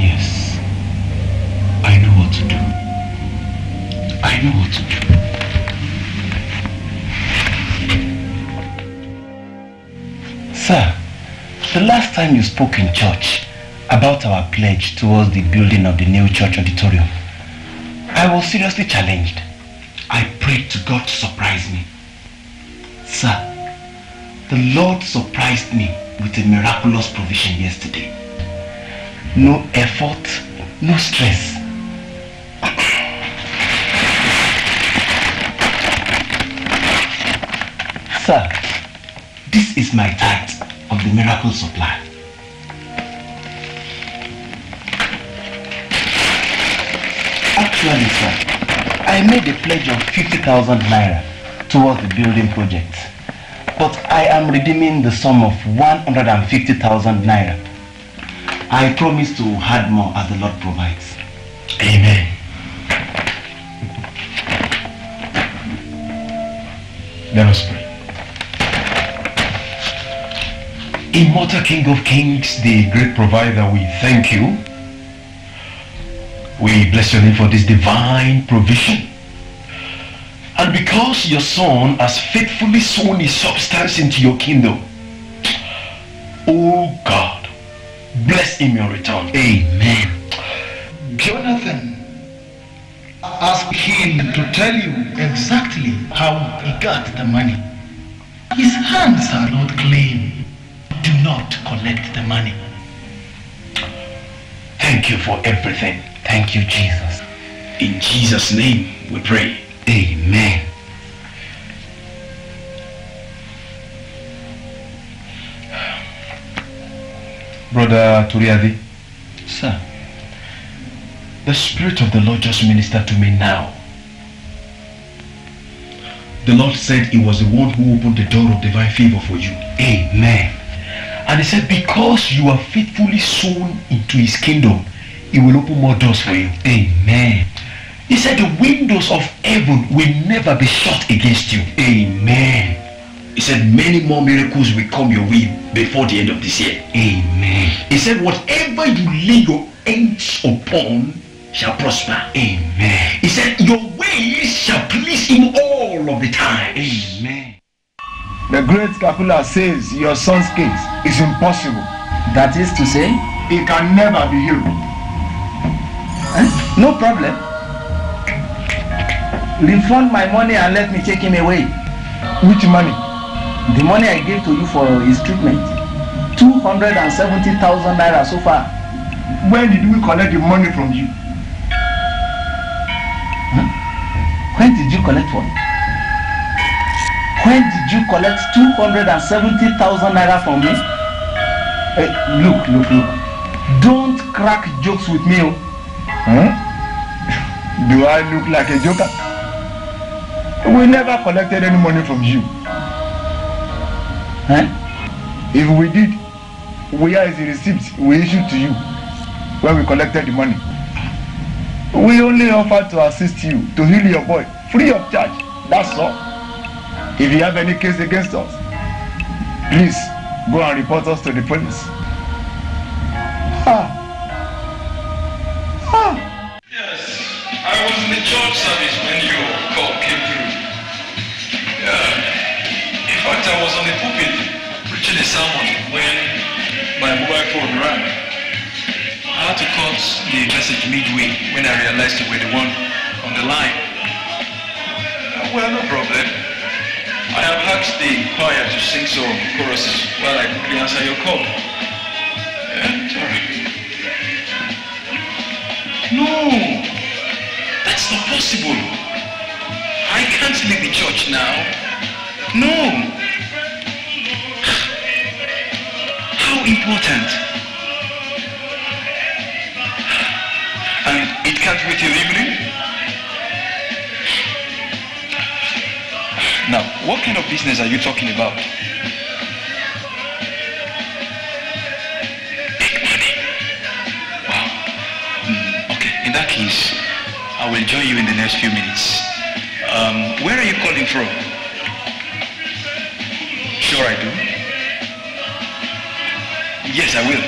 Yes. I know what to do. I know what to do. The last time you spoke in church about our pledge towards the building of the new church auditorium, I was seriously challenged. I prayed to God to surprise me. Sir, the Lord surprised me with a miraculous provision yesterday. No effort, no stress. Sir, this is my tithe of the miracle supply. Actually, sir, I made a pledge of 50,000 naira towards the building project. But I am redeeming the sum of 150,000 naira. I promise to add more as the Lord provides. Amen. Let us pray. Immortal King of Kings, the great provider, we thank you. We bless your name for this divine provision. And because your son has faithfully sown his substance into your kingdom, oh God, bless him in return. Amen. Jonathan asked him to tell you exactly how he got the money. His hands are not clean. Do not collect the money. Thank you for everything. Thank you, Jesus. In Jesus' name we pray. Amen. Brother Turiadi. Sir. The Spirit of the Lord just ministered to me now. The Lord said he was the one who opened the door of divine favor for you. Amen. And he said, because you are faithfully sown into his kingdom, he will open more doors for you. Amen. He said the windows of heaven will never be shut against you. Amen. He said many more miracles will come your way before the end of this year. Amen. He said whatever you lay your hands upon shall prosper. Amen. He said your ways shall please him all of the time. Amen. The great Kakula says your son's case is impossible. That is to say? He can never be healed. Eh? No problem. Refund my money and let me take him away. Which money? The money I gave to you for his treatment. 270,000 naira so far. When did we collect the money from you? Huh? When did you collect what? When did you collect 270,000 naira from me? Hey, look, look, look. Don't crack jokes with me. Oh. Huh? Do I look like a joker? We never collected any money from you. Huh? If we did, where is the receipt we issued to you when we collected the money? We only offered to assist you to heal your boy free of charge. That's all. If you have any case against us, please go and report us to the police. Ah. Ah. Yes, I was in the church service when your call came through. Yeah. In fact, I was on the pulpit preaching a sermon when my mobile phone rang. I had to cut the message midway when I realized you were the one on the line. Uh, well, no problem. I have asked the choir to sing some choruses while I quickly answer your call. Yeah, uh, it's. No, that's not possible. I can't leave the church now. No. How important? And it can't wait till evening? Now, what kind of business are you talking about? Big money. Wow. Mm, okay, in that case, I will join you in the next few minutes. Um, where are you calling from? Sure I do. Yes, I will.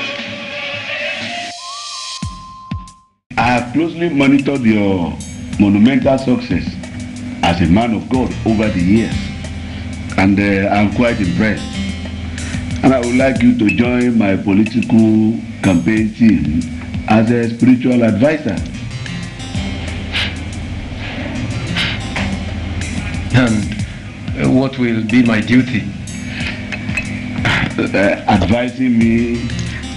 I have closely monitored your monumental success as a man of God over the years, and uh, I'm quite impressed. And I would like you to join my political campaign team as a spiritual advisor. And uh, what will be my duty? Uh, advising me,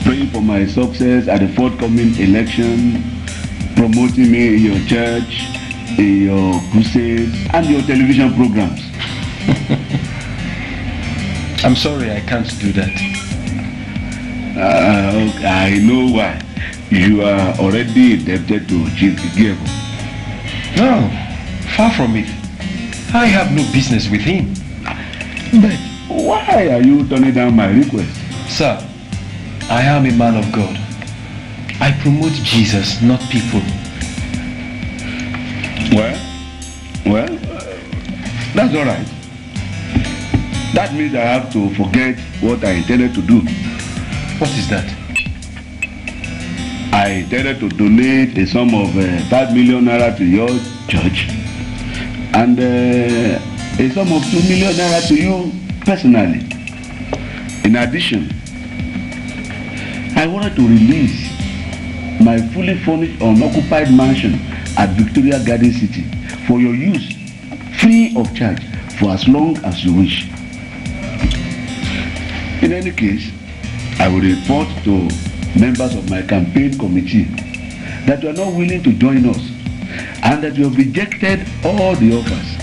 praying for my success at the forthcoming election, promoting me in your church, your crusades, and your television programs. [LAUGHS] I'm sorry, I can't do that. Uh, okay, I know why. You are already indebted to Chief Igebo. No, far from it. I have no business with him. But why are you turning down my request? Sir, I am a man of God. I promote Jesus, not people. That's all right. That means I have to forget what I intended to do. What is that? I intended to donate a sum of uh, 5 million naira to your church and uh, a sum of 2 million naira to you personally. In addition, I wanted to release my fully furnished unoccupied mansion at Victoria Garden City for your use free of charge for as long as you wish. In any case, I will report to members of my campaign committee that you are not willing to join us and that you have rejected all the offers.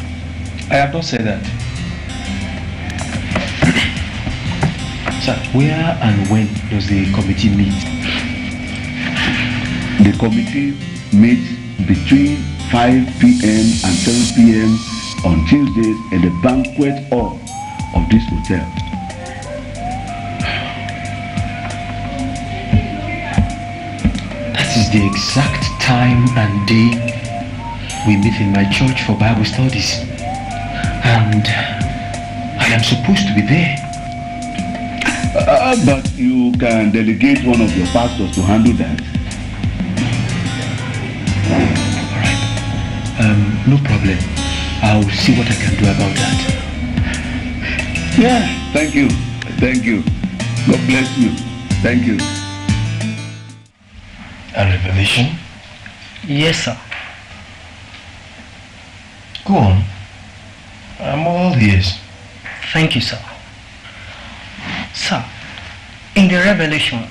I have not said that. [COUGHS] Sir, where and when does the committee meet? The committee meets between 5 p.m. and 7 p.m. on Tuesdays in the banquet hall of this hotel. That is the exact time and day we meet in my church for Bible studies. And I am supposed to be there. Uh, but you can delegate one of your pastors to handle that. Um, no problem. I'll see what I can do about that. Yeah, thank you. Thank you. God bless you. Thank you. A revelation? Yes, sir. Go on. I'm all ears. Thank you, sir. Sir, in the revelation,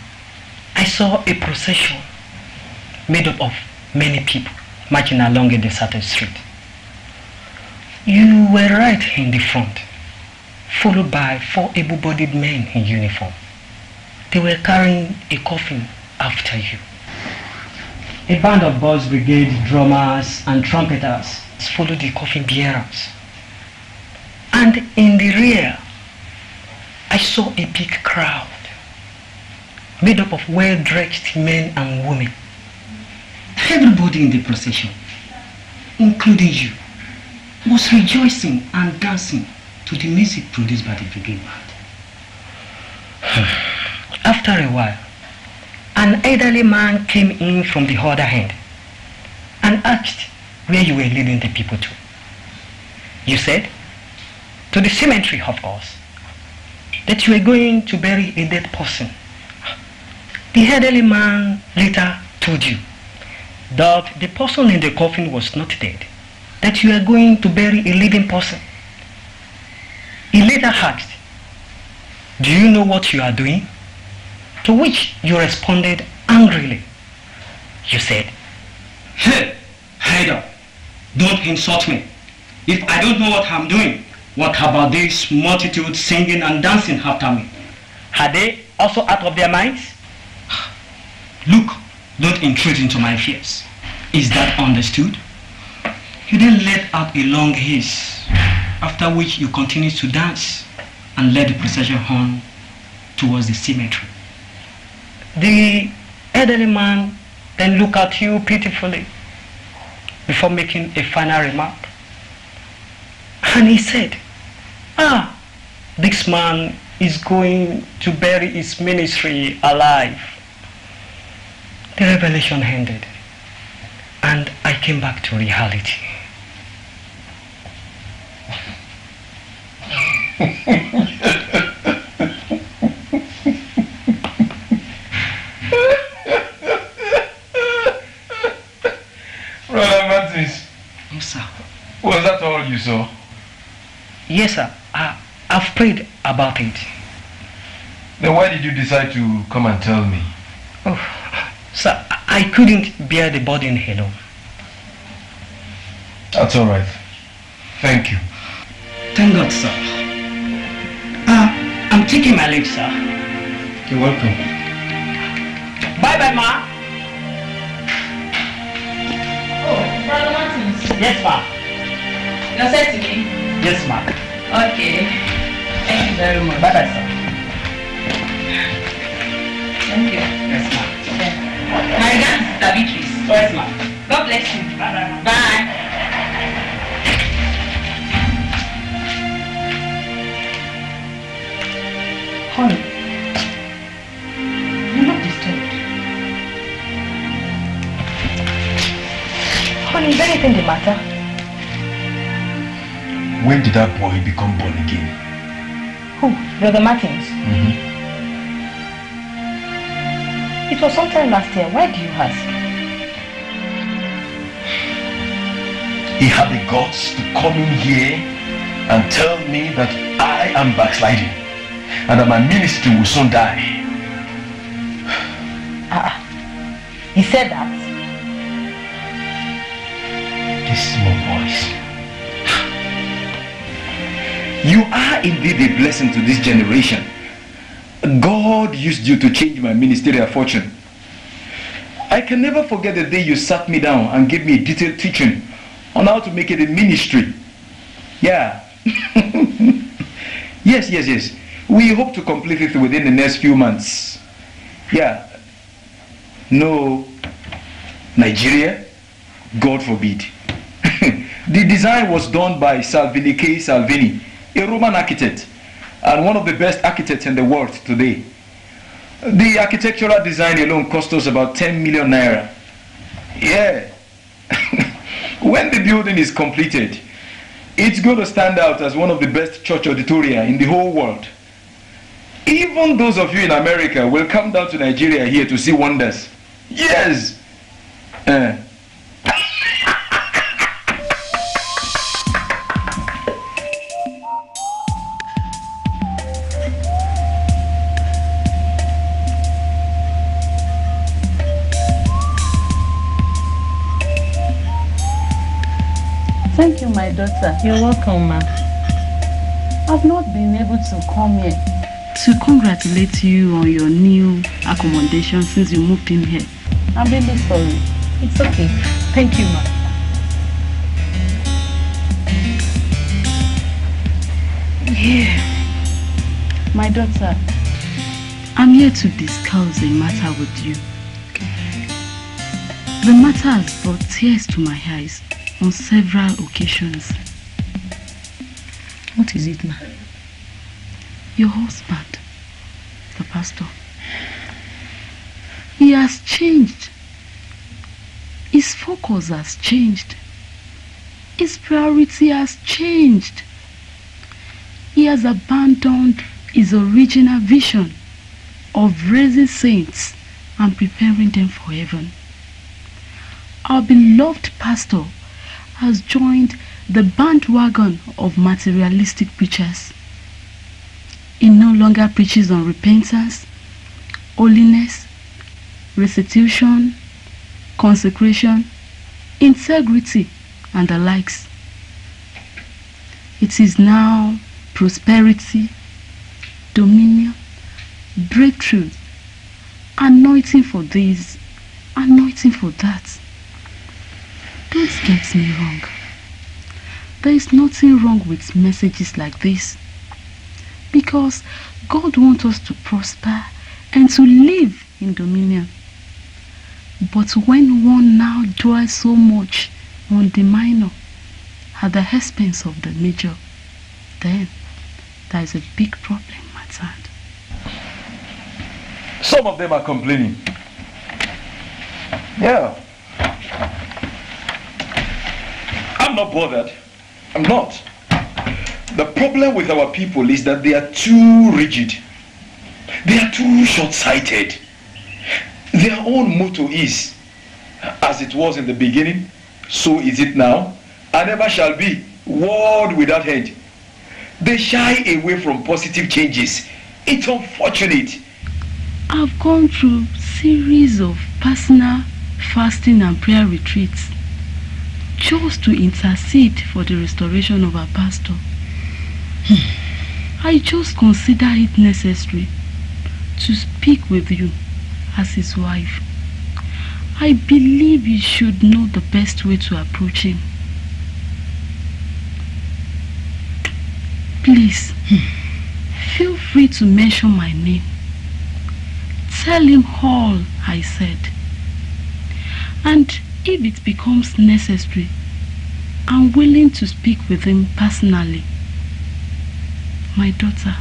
I saw a procession made up of many people marching along a deserted street. You were right in the front, followed by four able-bodied men in uniform. They were carrying a coffin after you. A band of boys brigade drummers and trumpeters followed the coffin bearers. And in the rear, I saw a big crowd made up of well-dressed men and women. Everybody in the procession, including you, was rejoicing and dancing to the music produced by the Brigade Band. [SIGHS] After a while, an elderly man came in from the other end and asked where you were leading the people to. You said, to the cemetery, of course, that you were going to bury a dead person. The elderly man later told you that the person in the coffin was not dead, that you are going to bury a living person. He later asked, do you know what you are doing? To which you responded angrily. You said, Hey, Haida, don't insult me. If I don't know what I'm doing, what about this multitude singing and dancing after me? Are they also out of their minds? Look, don't intrude into my affairs. Is that understood? You then let out a long hiss, after which you continue to dance and led the procession on towards the cemetery. The elderly man then looked at you pitifully before making a final remark. And he said, Ah, this man is going to bury his ministry alive. The revelation ended, and I came back to reality. Brother Martins. Yes, sir. [LAUGHS] Was that all you saw? Yes, sir. I, I've prayed about it. Then why did you decide to come and tell me? Oh, sir, I couldn't bear the burden alone. That's all right. Thank you. Thank God, sir. I'm taking my leave, sir. You're welcome. Bye-bye, ma. Oh, Brother Martins. Yes, ma. You're set to me? Yes, ma. Okay. Thank you very much. Bye-bye, sir. Thank you. Yes, ma. My regards, Sister Beatrice. Yes, ma. God bless you. Bye-bye. Bye. Honey, you're not disturbed. Honey, is anything the matter? When did that boy become born again? Who? Brother Martins? Mm-hmm. It was sometime last year. Why do you ask? He had the guts to come in here and tell me that I am backsliding and that my ministry will soon die. Ah, he said that. This is small voice. You are indeed a blessing to this generation. God used you to change my ministerial fortune. I can never forget the day you sat me down and gave me a detailed teaching on how to make it a ministry. Yeah. [LAUGHS] yes, yes, yes. We hope to complete it within the next few months. Yeah. No. Nigeria? God forbid. [LAUGHS] the design was done by Salvini K. Salvini, a Roman architect and one of the best architects in the world today. The architectural design alone cost us about 10 million naira. Yeah. [LAUGHS] when the building is completed, it's going to stand out as one of the best church auditoria in the whole world. Even those of you in America will come down to Nigeria here to see wonders. Yes. Uh, Thank you, my daughter. You're welcome, ma. I've not been able to come here. To congratulate you on your new accommodation since you moved in here. I'm really sorry. It's okay. Thank you, ma. Yeah. My daughter, I'm here to discuss a matter with you. The matter has brought tears to my eyes on several occasions. What is it now? Your husband, the pastor. He has changed. His focus has changed. His priority has changed. He has abandoned his original vision of raising saints and preparing them for heaven. Our beloved pastor has joined the bandwagon of materialistic preachers. He no longer preaches on repentance, holiness, restitution, consecration, integrity, and the likes. It is now prosperity, dominion, breakthrough, anointing for this, anointing for that. Don't get me wrong. There is nothing wrong with messages like this. Because God wants us to prosper and to live in dominion. But when one now dwells so much on the minor at the expense of the major, then there is a big problem at hand. Some of them are complaining. Yeah. I'm not bothered. I'm not. The problem with our people is that they are too rigid. They are too short-sighted. Their own motto is, as it was in the beginning, so is it now, and ever shall be, world without end. They shy away from positive changes. It's unfortunate. I've gone through series of personal fasting and prayer retreats just to intercede for the restoration of our pastor. [SIGHS] I just consider it necessary to speak with you as his wife. I believe you should know the best way to approach him. Please, [SIGHS] feel free to mention my name. Tell him all I said. And if it becomes necessary, I'm willing to speak with him personally. My daughter,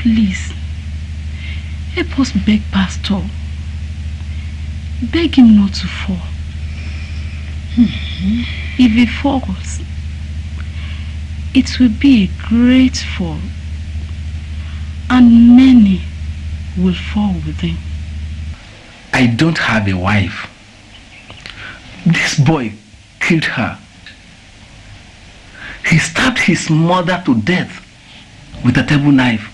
please, help us beg Pastor. Beg him not to fall. Mm-hmm. If he falls, it will be a great fall, and many will fall with him. I don't have a wife. This boy killed her. He stabbed his mother to death with a table knife.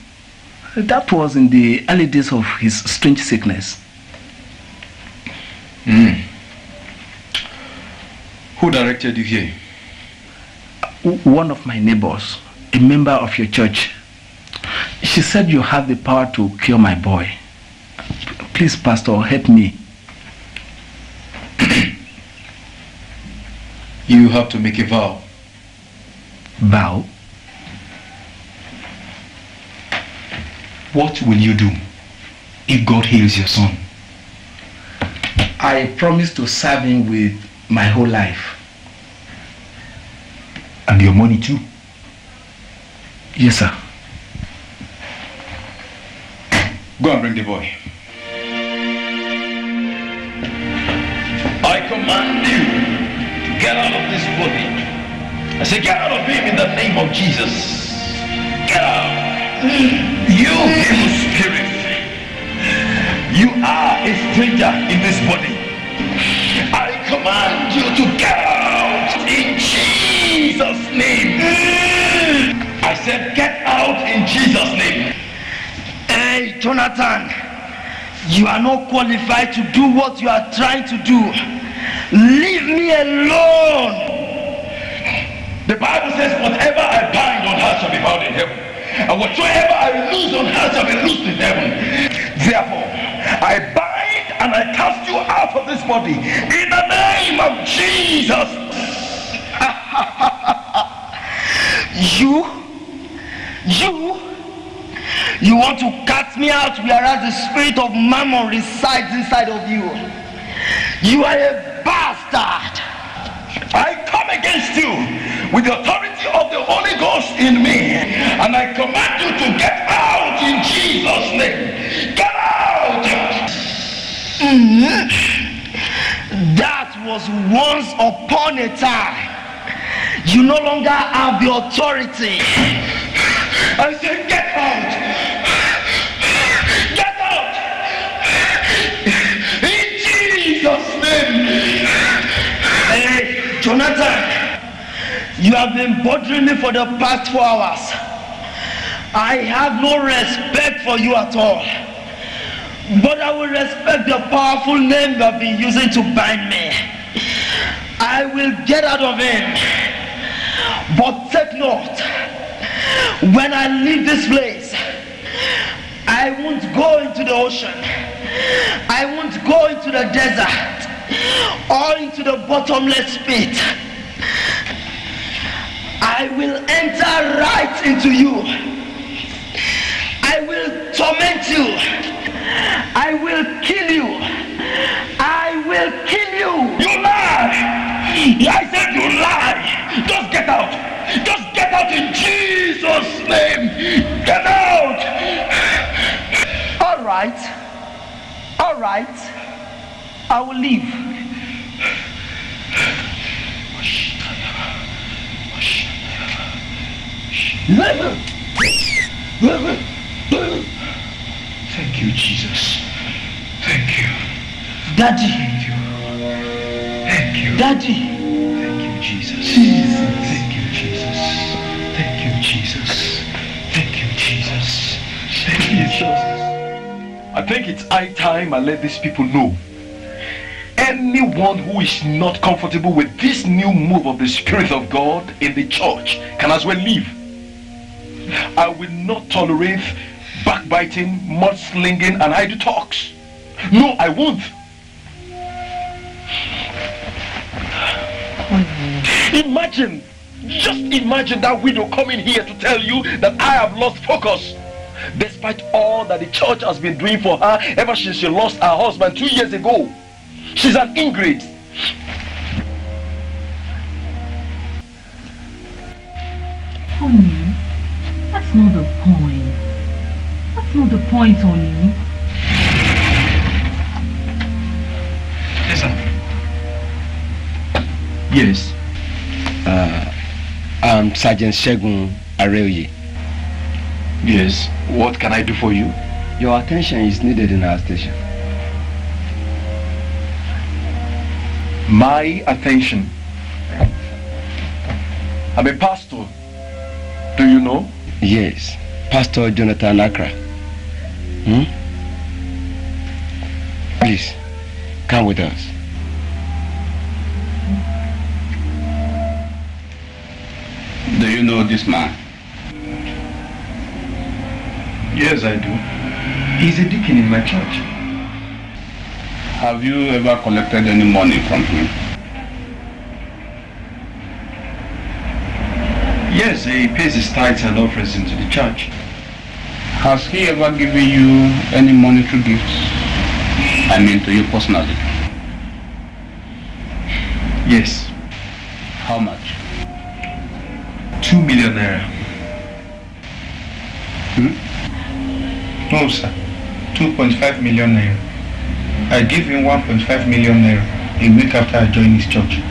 That was in the early days of his strange sickness. Mm. Who directed you here? One of my neighbors, a member of your church. She said you have the power to cure my boy. Please, Pastor, help me. You have to make a vow. Vow? What will you do if God heals your son? I promise to serve him with my whole life. And your money too? Yes, sir. Go and bring the boy. I command you to get out of this body. I said, get out of him in the name of Jesus. Get out. You evil spirit. You are a stranger in this body. I command you to get out in Jesus' name. I said, get out in Jesus' name. Hey, Jonathan, you are not qualified to do what you are trying to do. Leave me alone. The Bible says, whatever I bind on earth shall be bound in heaven. And whatsoever I loose on earth shall be loosed in heaven. Therefore, I bind and I cast you out of this body in the name of Jesus. [LAUGHS] You, you, you want to cast me out whereas the spirit of mammon resides inside of you. You are a bastard. I come against you with the authority of the Holy Ghost in me, and I command you to get out in Jesus' name. Get out! Mm-hmm. That was once upon a time. You no longer have the authority. I said, get out! Jonathan, you have been bothering me for the past four hours. I have no respect for you at all. But I will respect the powerful name you have been using to bind me. I will get out of him. But take note, when I leave this place, I won't go into the ocean. I won't go into the desert or into the bottomless pit. I will enter right into you. I will torment you. I will kill you. I will kill you. You lie! I said you lie! Just get out! Just get out in Jesus' name! Get out! All right. All right. I will leave. Thank you, Jesus. Thank you. Daddy. Thank you. Thank you. Daddy. Thank you, Jesus. Thank you, Jesus. Thank you, Jesus. Thank you, Jesus. Thank you, Jesus. I think it's high time I let these people know. Anyone who is not comfortable with this new move of the Spirit of God in the church can as well leave. I will not tolerate backbiting, mudslinging, and idle talks. No, I won't. Imagine, just imagine that widow coming here to tell you that I have lost focus. Despite all that the church has been doing for her ever since she lost her husband two years ago. She's an ingrate. Honey, that's not the point. That's not the point, honey. Listen. Yes. Uh, I'm Sergeant Shegun Areoye. Yes. What can I do for you? Your attention is needed in our station. My attention. I'm a pastor. Do you know? Yes. Pastor Jonathan Akran. Hmm? Please, come with us. Do you know this man? Yes, I do. He's a deacon in my church. Have you ever collected any money from him? Yes, he pays his tithes and offerings into the church. Has he ever given you any monetary gifts? I mean to you personally. Yes. How much? Two million naira. Hmm? No, sir. 2.5 million naira. I gave him 1.5 million naira a week after I joined his church.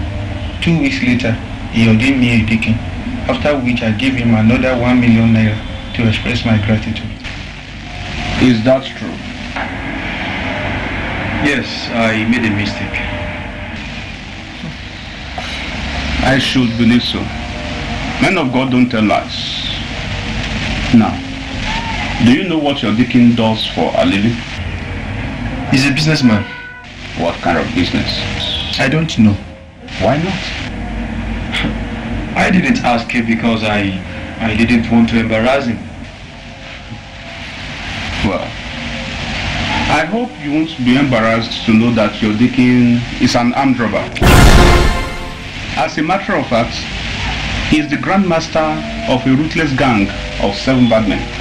Two weeks later, he ordained me a deacon, after which I gave him another 1 million naira to express my gratitude. Is that true? Yes, I made a mistake. I should believe so. Men of God don't tell lies. Now, do you know what your deacon does for a living? He's a businessman. What kind of business? I don't know. Why not? I didn't ask him because I I didn't want to embarrass him. Well, I hope you won't be embarrassed to know that your deacon is an armed robber. As a matter of fact, he is the grandmaster of a ruthless gang of seven bad men.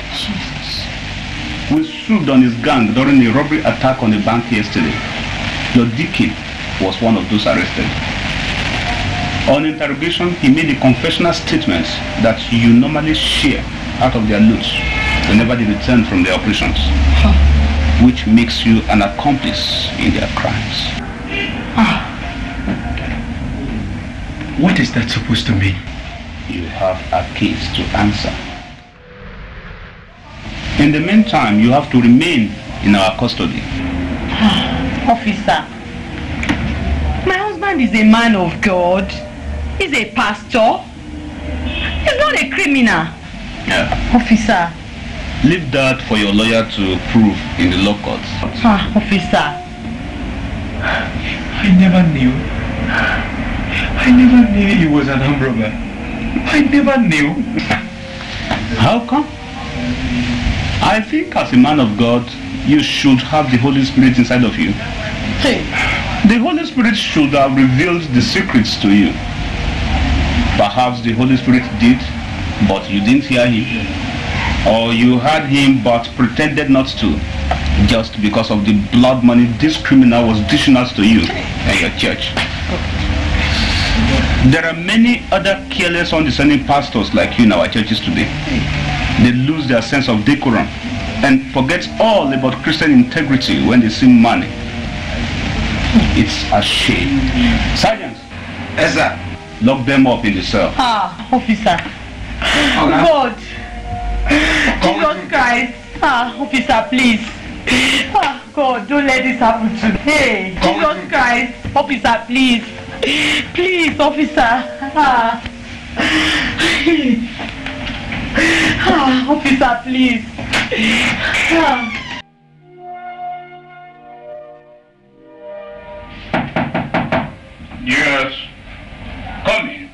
We swooped on his gang during a robbery attack on a bank yesterday. Your deacon was one of those arrested. On interrogation, he made a confessional statement that you normally share out of their loot whenever they return from their operations. which makes you an accomplice in their crimes. Ah. What is that supposed to mean? You have a case to answer. In the meantime, you have to remain in our custody. [SIGHS] Officer, my husband is a man of God. He's a pastor. He's not a criminal. Yeah. Officer. Leave that for your lawyer to prove in the law courts. Ah, officer. I never knew. I never knew he was an armed robber. I never knew. How come? I think as a man of God, you should have the Holy Spirit inside of you. Hey. The Holy Spirit should have revealed the secrets to you. Perhaps the Holy Spirit did, but you didn't hear him. Or you heard him but pretended not to, just because of the blood money this criminal was dishing out to you and your church. There are many other careless, undiscerning pastors like you in our churches today. They lose their sense of decorum and forget all about Christian integrity when they see money. It's a shame. Sergeant. Yes, sir. Lock them up in the cell. Ah, officer. God. Jesus Christ. Ah, officer, please. Ah, God, don't let this happen to me. Hey, Jesus Christ. Officer, please. Please, officer. Ah. Ah, officer, please. Ah. Yes. Come in.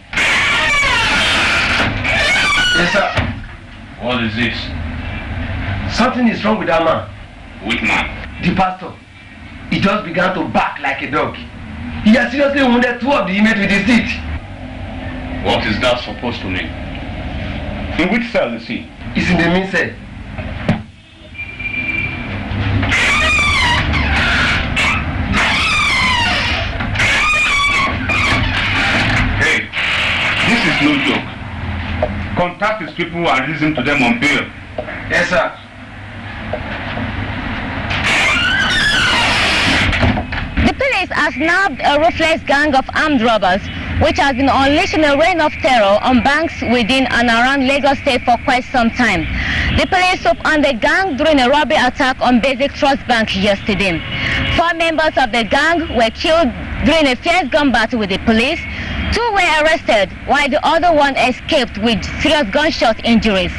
Yes, sir. What is this? Something is wrong with that man. Which man? The pastor. He just began to bark like a dog. He has seriously wounded two of the inmates with his teeth. What is that supposed to mean? In which cell is he? He's in the main cell. Hey, this is no joke. Contact his people and listen to them on bail. Yes, sir. The police has nabbed a ruthless gang of armed robbers which has been unleashing a reign of terror on banks within and around Lagos State for quite some time. The police on the gang during a robbery attack on Basic Trust Bank yesterday. Four members of the gang were killed during a fierce gun battle with the police. Two were arrested while the other one escaped with serious gunshot injuries.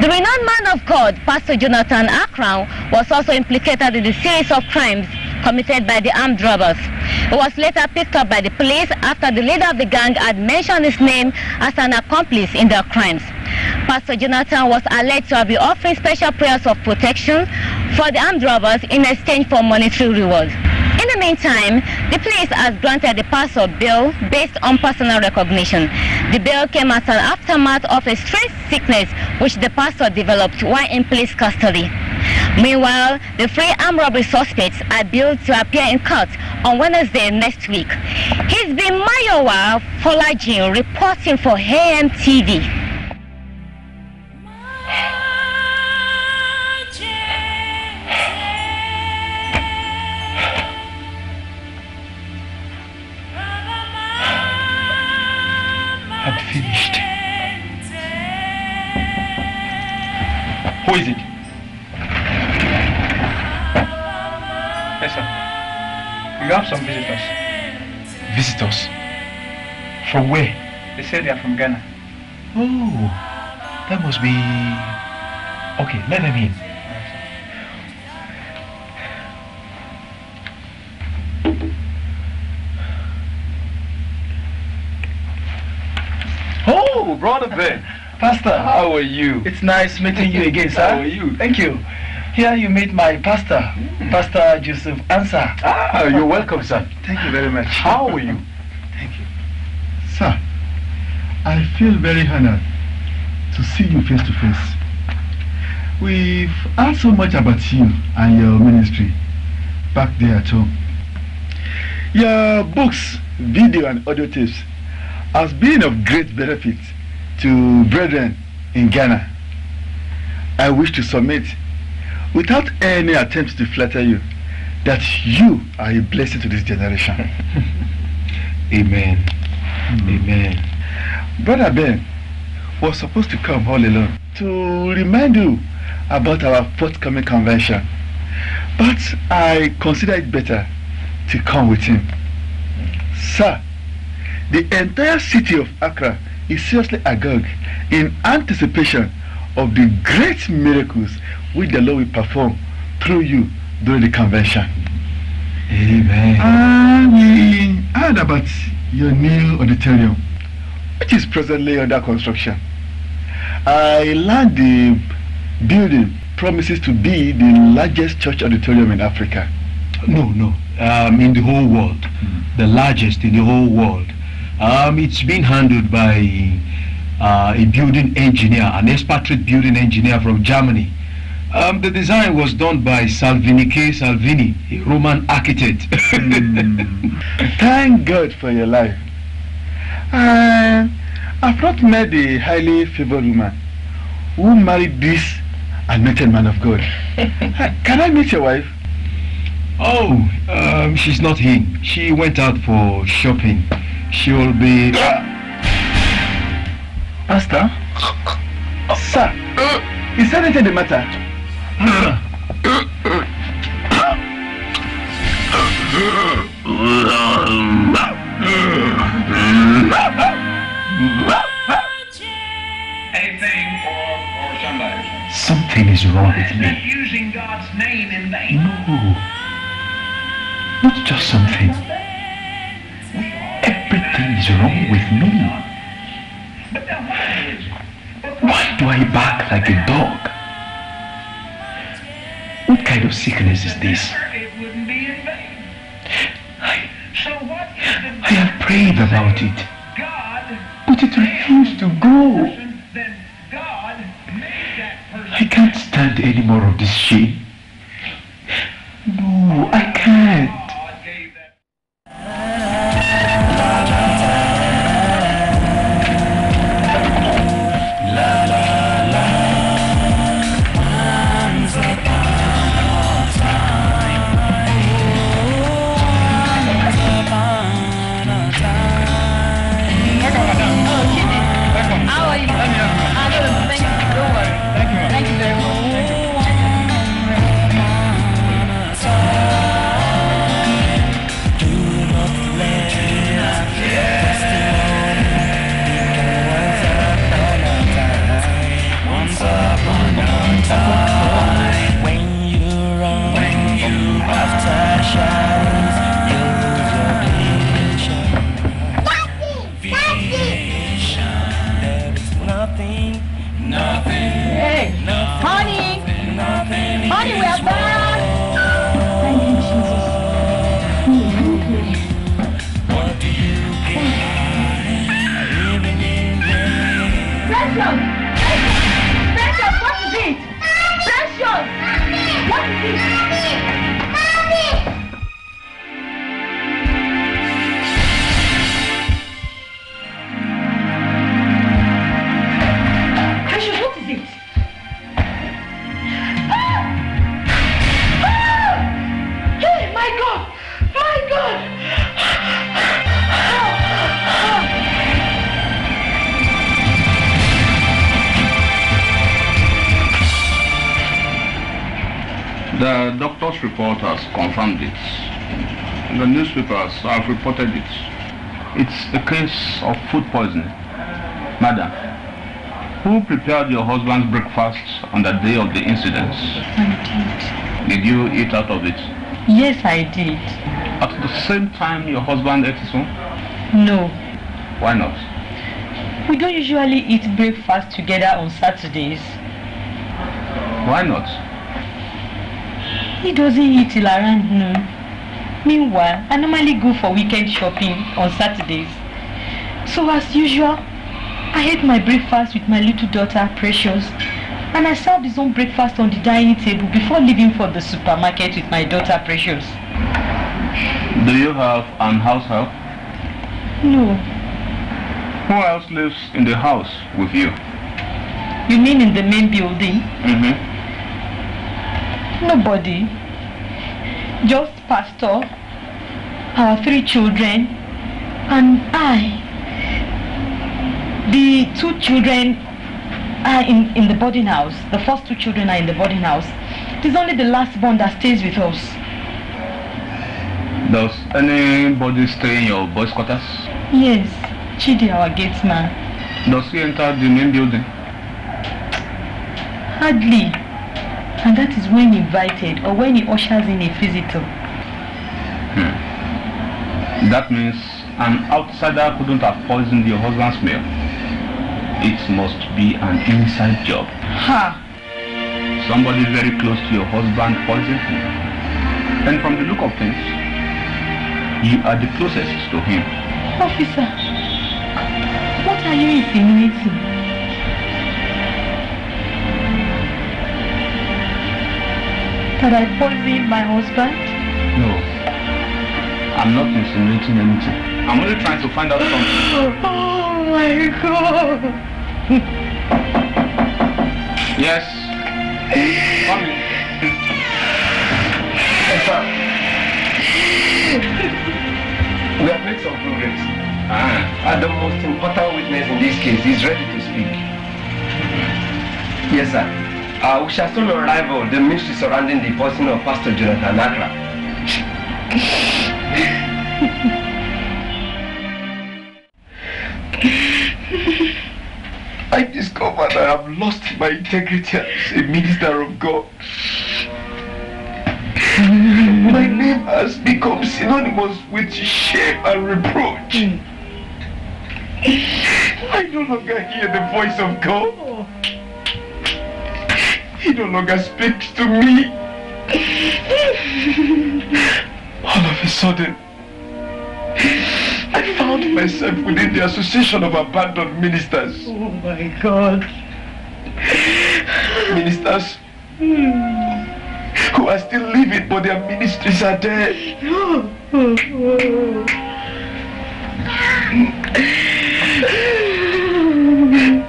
The renowned man of God, Pastor Jonathan Akran, was also implicated in the series of crimes committed by the armed robbers. He was later picked up by the police after the leader of the gang had mentioned his name as an accomplice in their crimes. Pastor Jonathan was alleged to have been offering special prayers of protection for the armed robbers in exchange for monetary rewards. In the meantime, the police has granted the pastor bail based on personal recognition. The bail came as an aftermath of a strange sickness which the pastor developed while in police custody. Meanwhile, the three armed robbery suspects are billed to appear in court on Wednesday next week. He's been Mayowa Folajin reporting for AMTV. I'm finished. Who is it? Yes, sir. You have some visitors. Visitors? From where? They say they are from Ghana. Oh, that must be... Okay, let them in. Oh, brother Ben. Pastor, how are you? It's nice meeting you again, sir. How are you? Thank you. Here you meet my pastor, Pastor Joseph Ansah. Ah, you're welcome, sir. Thank you very much. How are you? Thank you? Sir, I feel very honored to see you face to face. We've heard so much about you and your ministry back there at home. Your books, video, and audio tapes has been of great benefit to brethren in Ghana. I wish to submit without any attempt to flatter you, that you are a blessing to this generation. [LAUGHS] Amen. Hmm. Amen. Brother Ben was supposed to come all alone to remind you about our forthcoming convention. But I consider it better to come with him. Sir, the entire city of Accra is seriously agog in anticipation of the great miracles which the Lord will perform through you during the convention. Amen. And we heard about your new auditorium, which is presently under construction. I learned the building promises to be the largest church auditorium in Africa. No, no. Um, in the whole world. The largest in the whole world. Um, it's been handled by uh, a building engineer, an expatriate building engineer from Germany. Um, the design was done by Salvini K. Salvini, a Roman architect. [LAUGHS] Thank God for your life. Uh, I've not met a highly favored woman who married this anointed man of God. [LAUGHS] Uh, Can I meet your wife? Oh, um, she's not here. She went out for shopping. She will be. Pastor? [COUGHS] Sir, is anything the matter? Something is wrong with me. Using God's name in vain. No. Not just something. Everything is wrong with me. Why do I bark like a dog? What kind of sickness is this? I, I have prayed about it, but it refused to go. I can't stand any more of this shame. No, I can't. Reported it. It's a case of food poisoning. Madam, who prepared your husband's breakfast on the day of the incident? I Did Did you eat out of it? Yes, I did. At the same time your husband ate his own? No, Why not? we don't usually eat breakfast together on Saturdays. Why not? He doesn't eat till around noon. Meanwhile, I normally go for weekend shopping on Saturdays. So as usual, I ate my breakfast with my little daughter, Precious, and I served his own breakfast on the dining table before leaving for the supermarket with my daughter, Precious. Do you have an house help? No, Who else lives in the house with you? you mean in the main building? Mm-hmm. Nobody. Just pastor, our three children, and I. The two children are in, in the boarding house. The first two children are in the boarding house. It is only the last one that stays with us. Does anybody stay in your boys' quarters? Yes, Chidi, our gate man. Does he enter the main building? Hardly. And that is when invited or when he ushers in a visitor. That means an outsider couldn't have poisoned your husband's meal. It must be an inside job. Ha! Somebody very close to your husband poisoned him. And from the look of things, you are the closest to him. Officer, what are you insinuating? That I poisoned my husband? No. I'm not insinuating anything. I'm only trying to find out something. [GASPS] Oh my god! [LAUGHS] Yes. Come in. Yes, sir. We have made some progress. Ah. And the most important witness in this case is ready to speak. Yes, sir. Uh, we shall soon unravel the mystery surrounding the person of Pastor Jonathan Akran. [LAUGHS] [LAUGHS] I discovered I have lost my integrity as a minister of God. [LAUGHS] My name has become synonymous with shame and reproach. I no longer hear the voice of God. He no longer speaks to me. [LAUGHS] All of a sudden, I found myself within the association of abandoned ministers. Oh my god. Ministers who are still living, but their ministries are dead.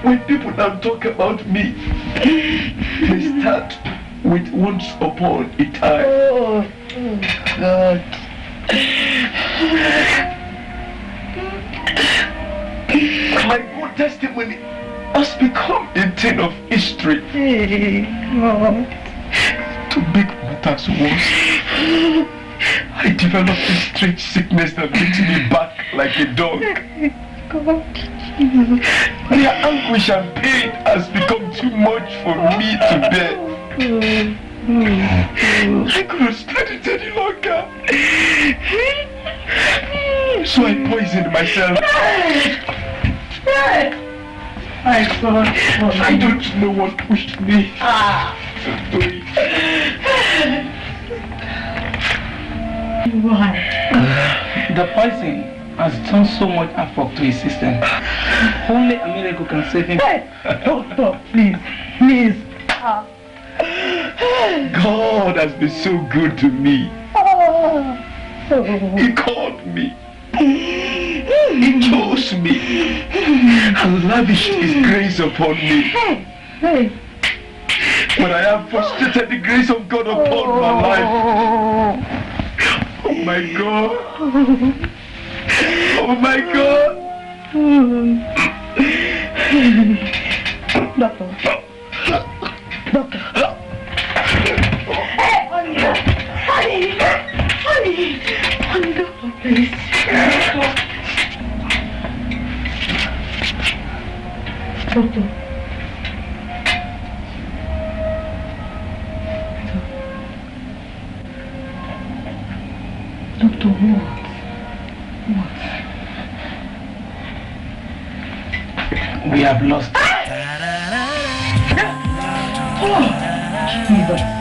When people now talk about me, they start with once upon a time. Oh, God. My good testimony has become a thing of history. To make matters worse, I developed a strange sickness that makes me bark like a dog. Their anguish and pain has become too much for me to bear. I couldn't stand it any longer. So I poisoned myself. My God. I don't know what pushed me to do it. Why? The poison has done so much havoc to his system. Only a miracle can save him. Doctor, please, please. Ah. God has been so good to me. He called me. He chose me and lavished His grace upon me. When I have frustrated the grace of God upon my life. Oh my God. Oh my God. Doctor. Doctor. Honey. Honey. Honey, doctor, please. Doctor. Doctor, what? What? We have lost. Ah! Oh, Jesus.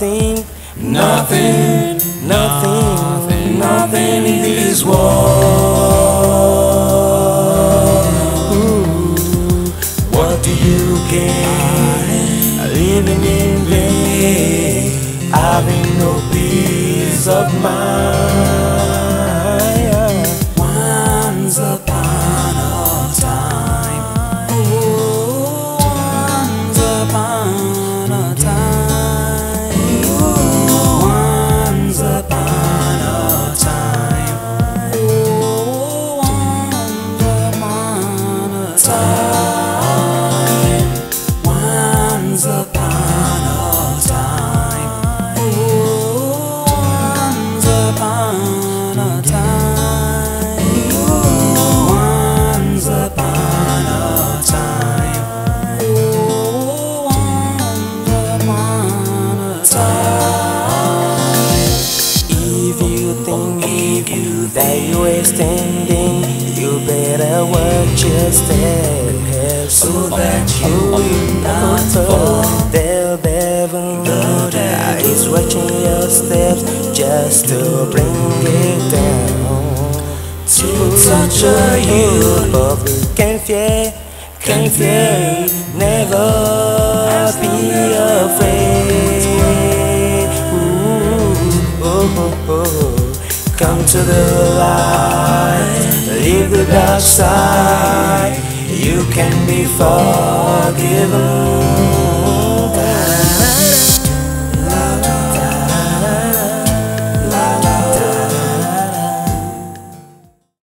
Nothing, nothing, nothing, nothing in this world. Ooh, what do you gain? Living in vain, having no peace of mind. Not fall. The devil is watching your steps just to bring it down. To touch you, but we can fear, can't fear, never be afraid. Ooh, oh, oh, oh. Come to the light, leave the dark side you can be forgiven.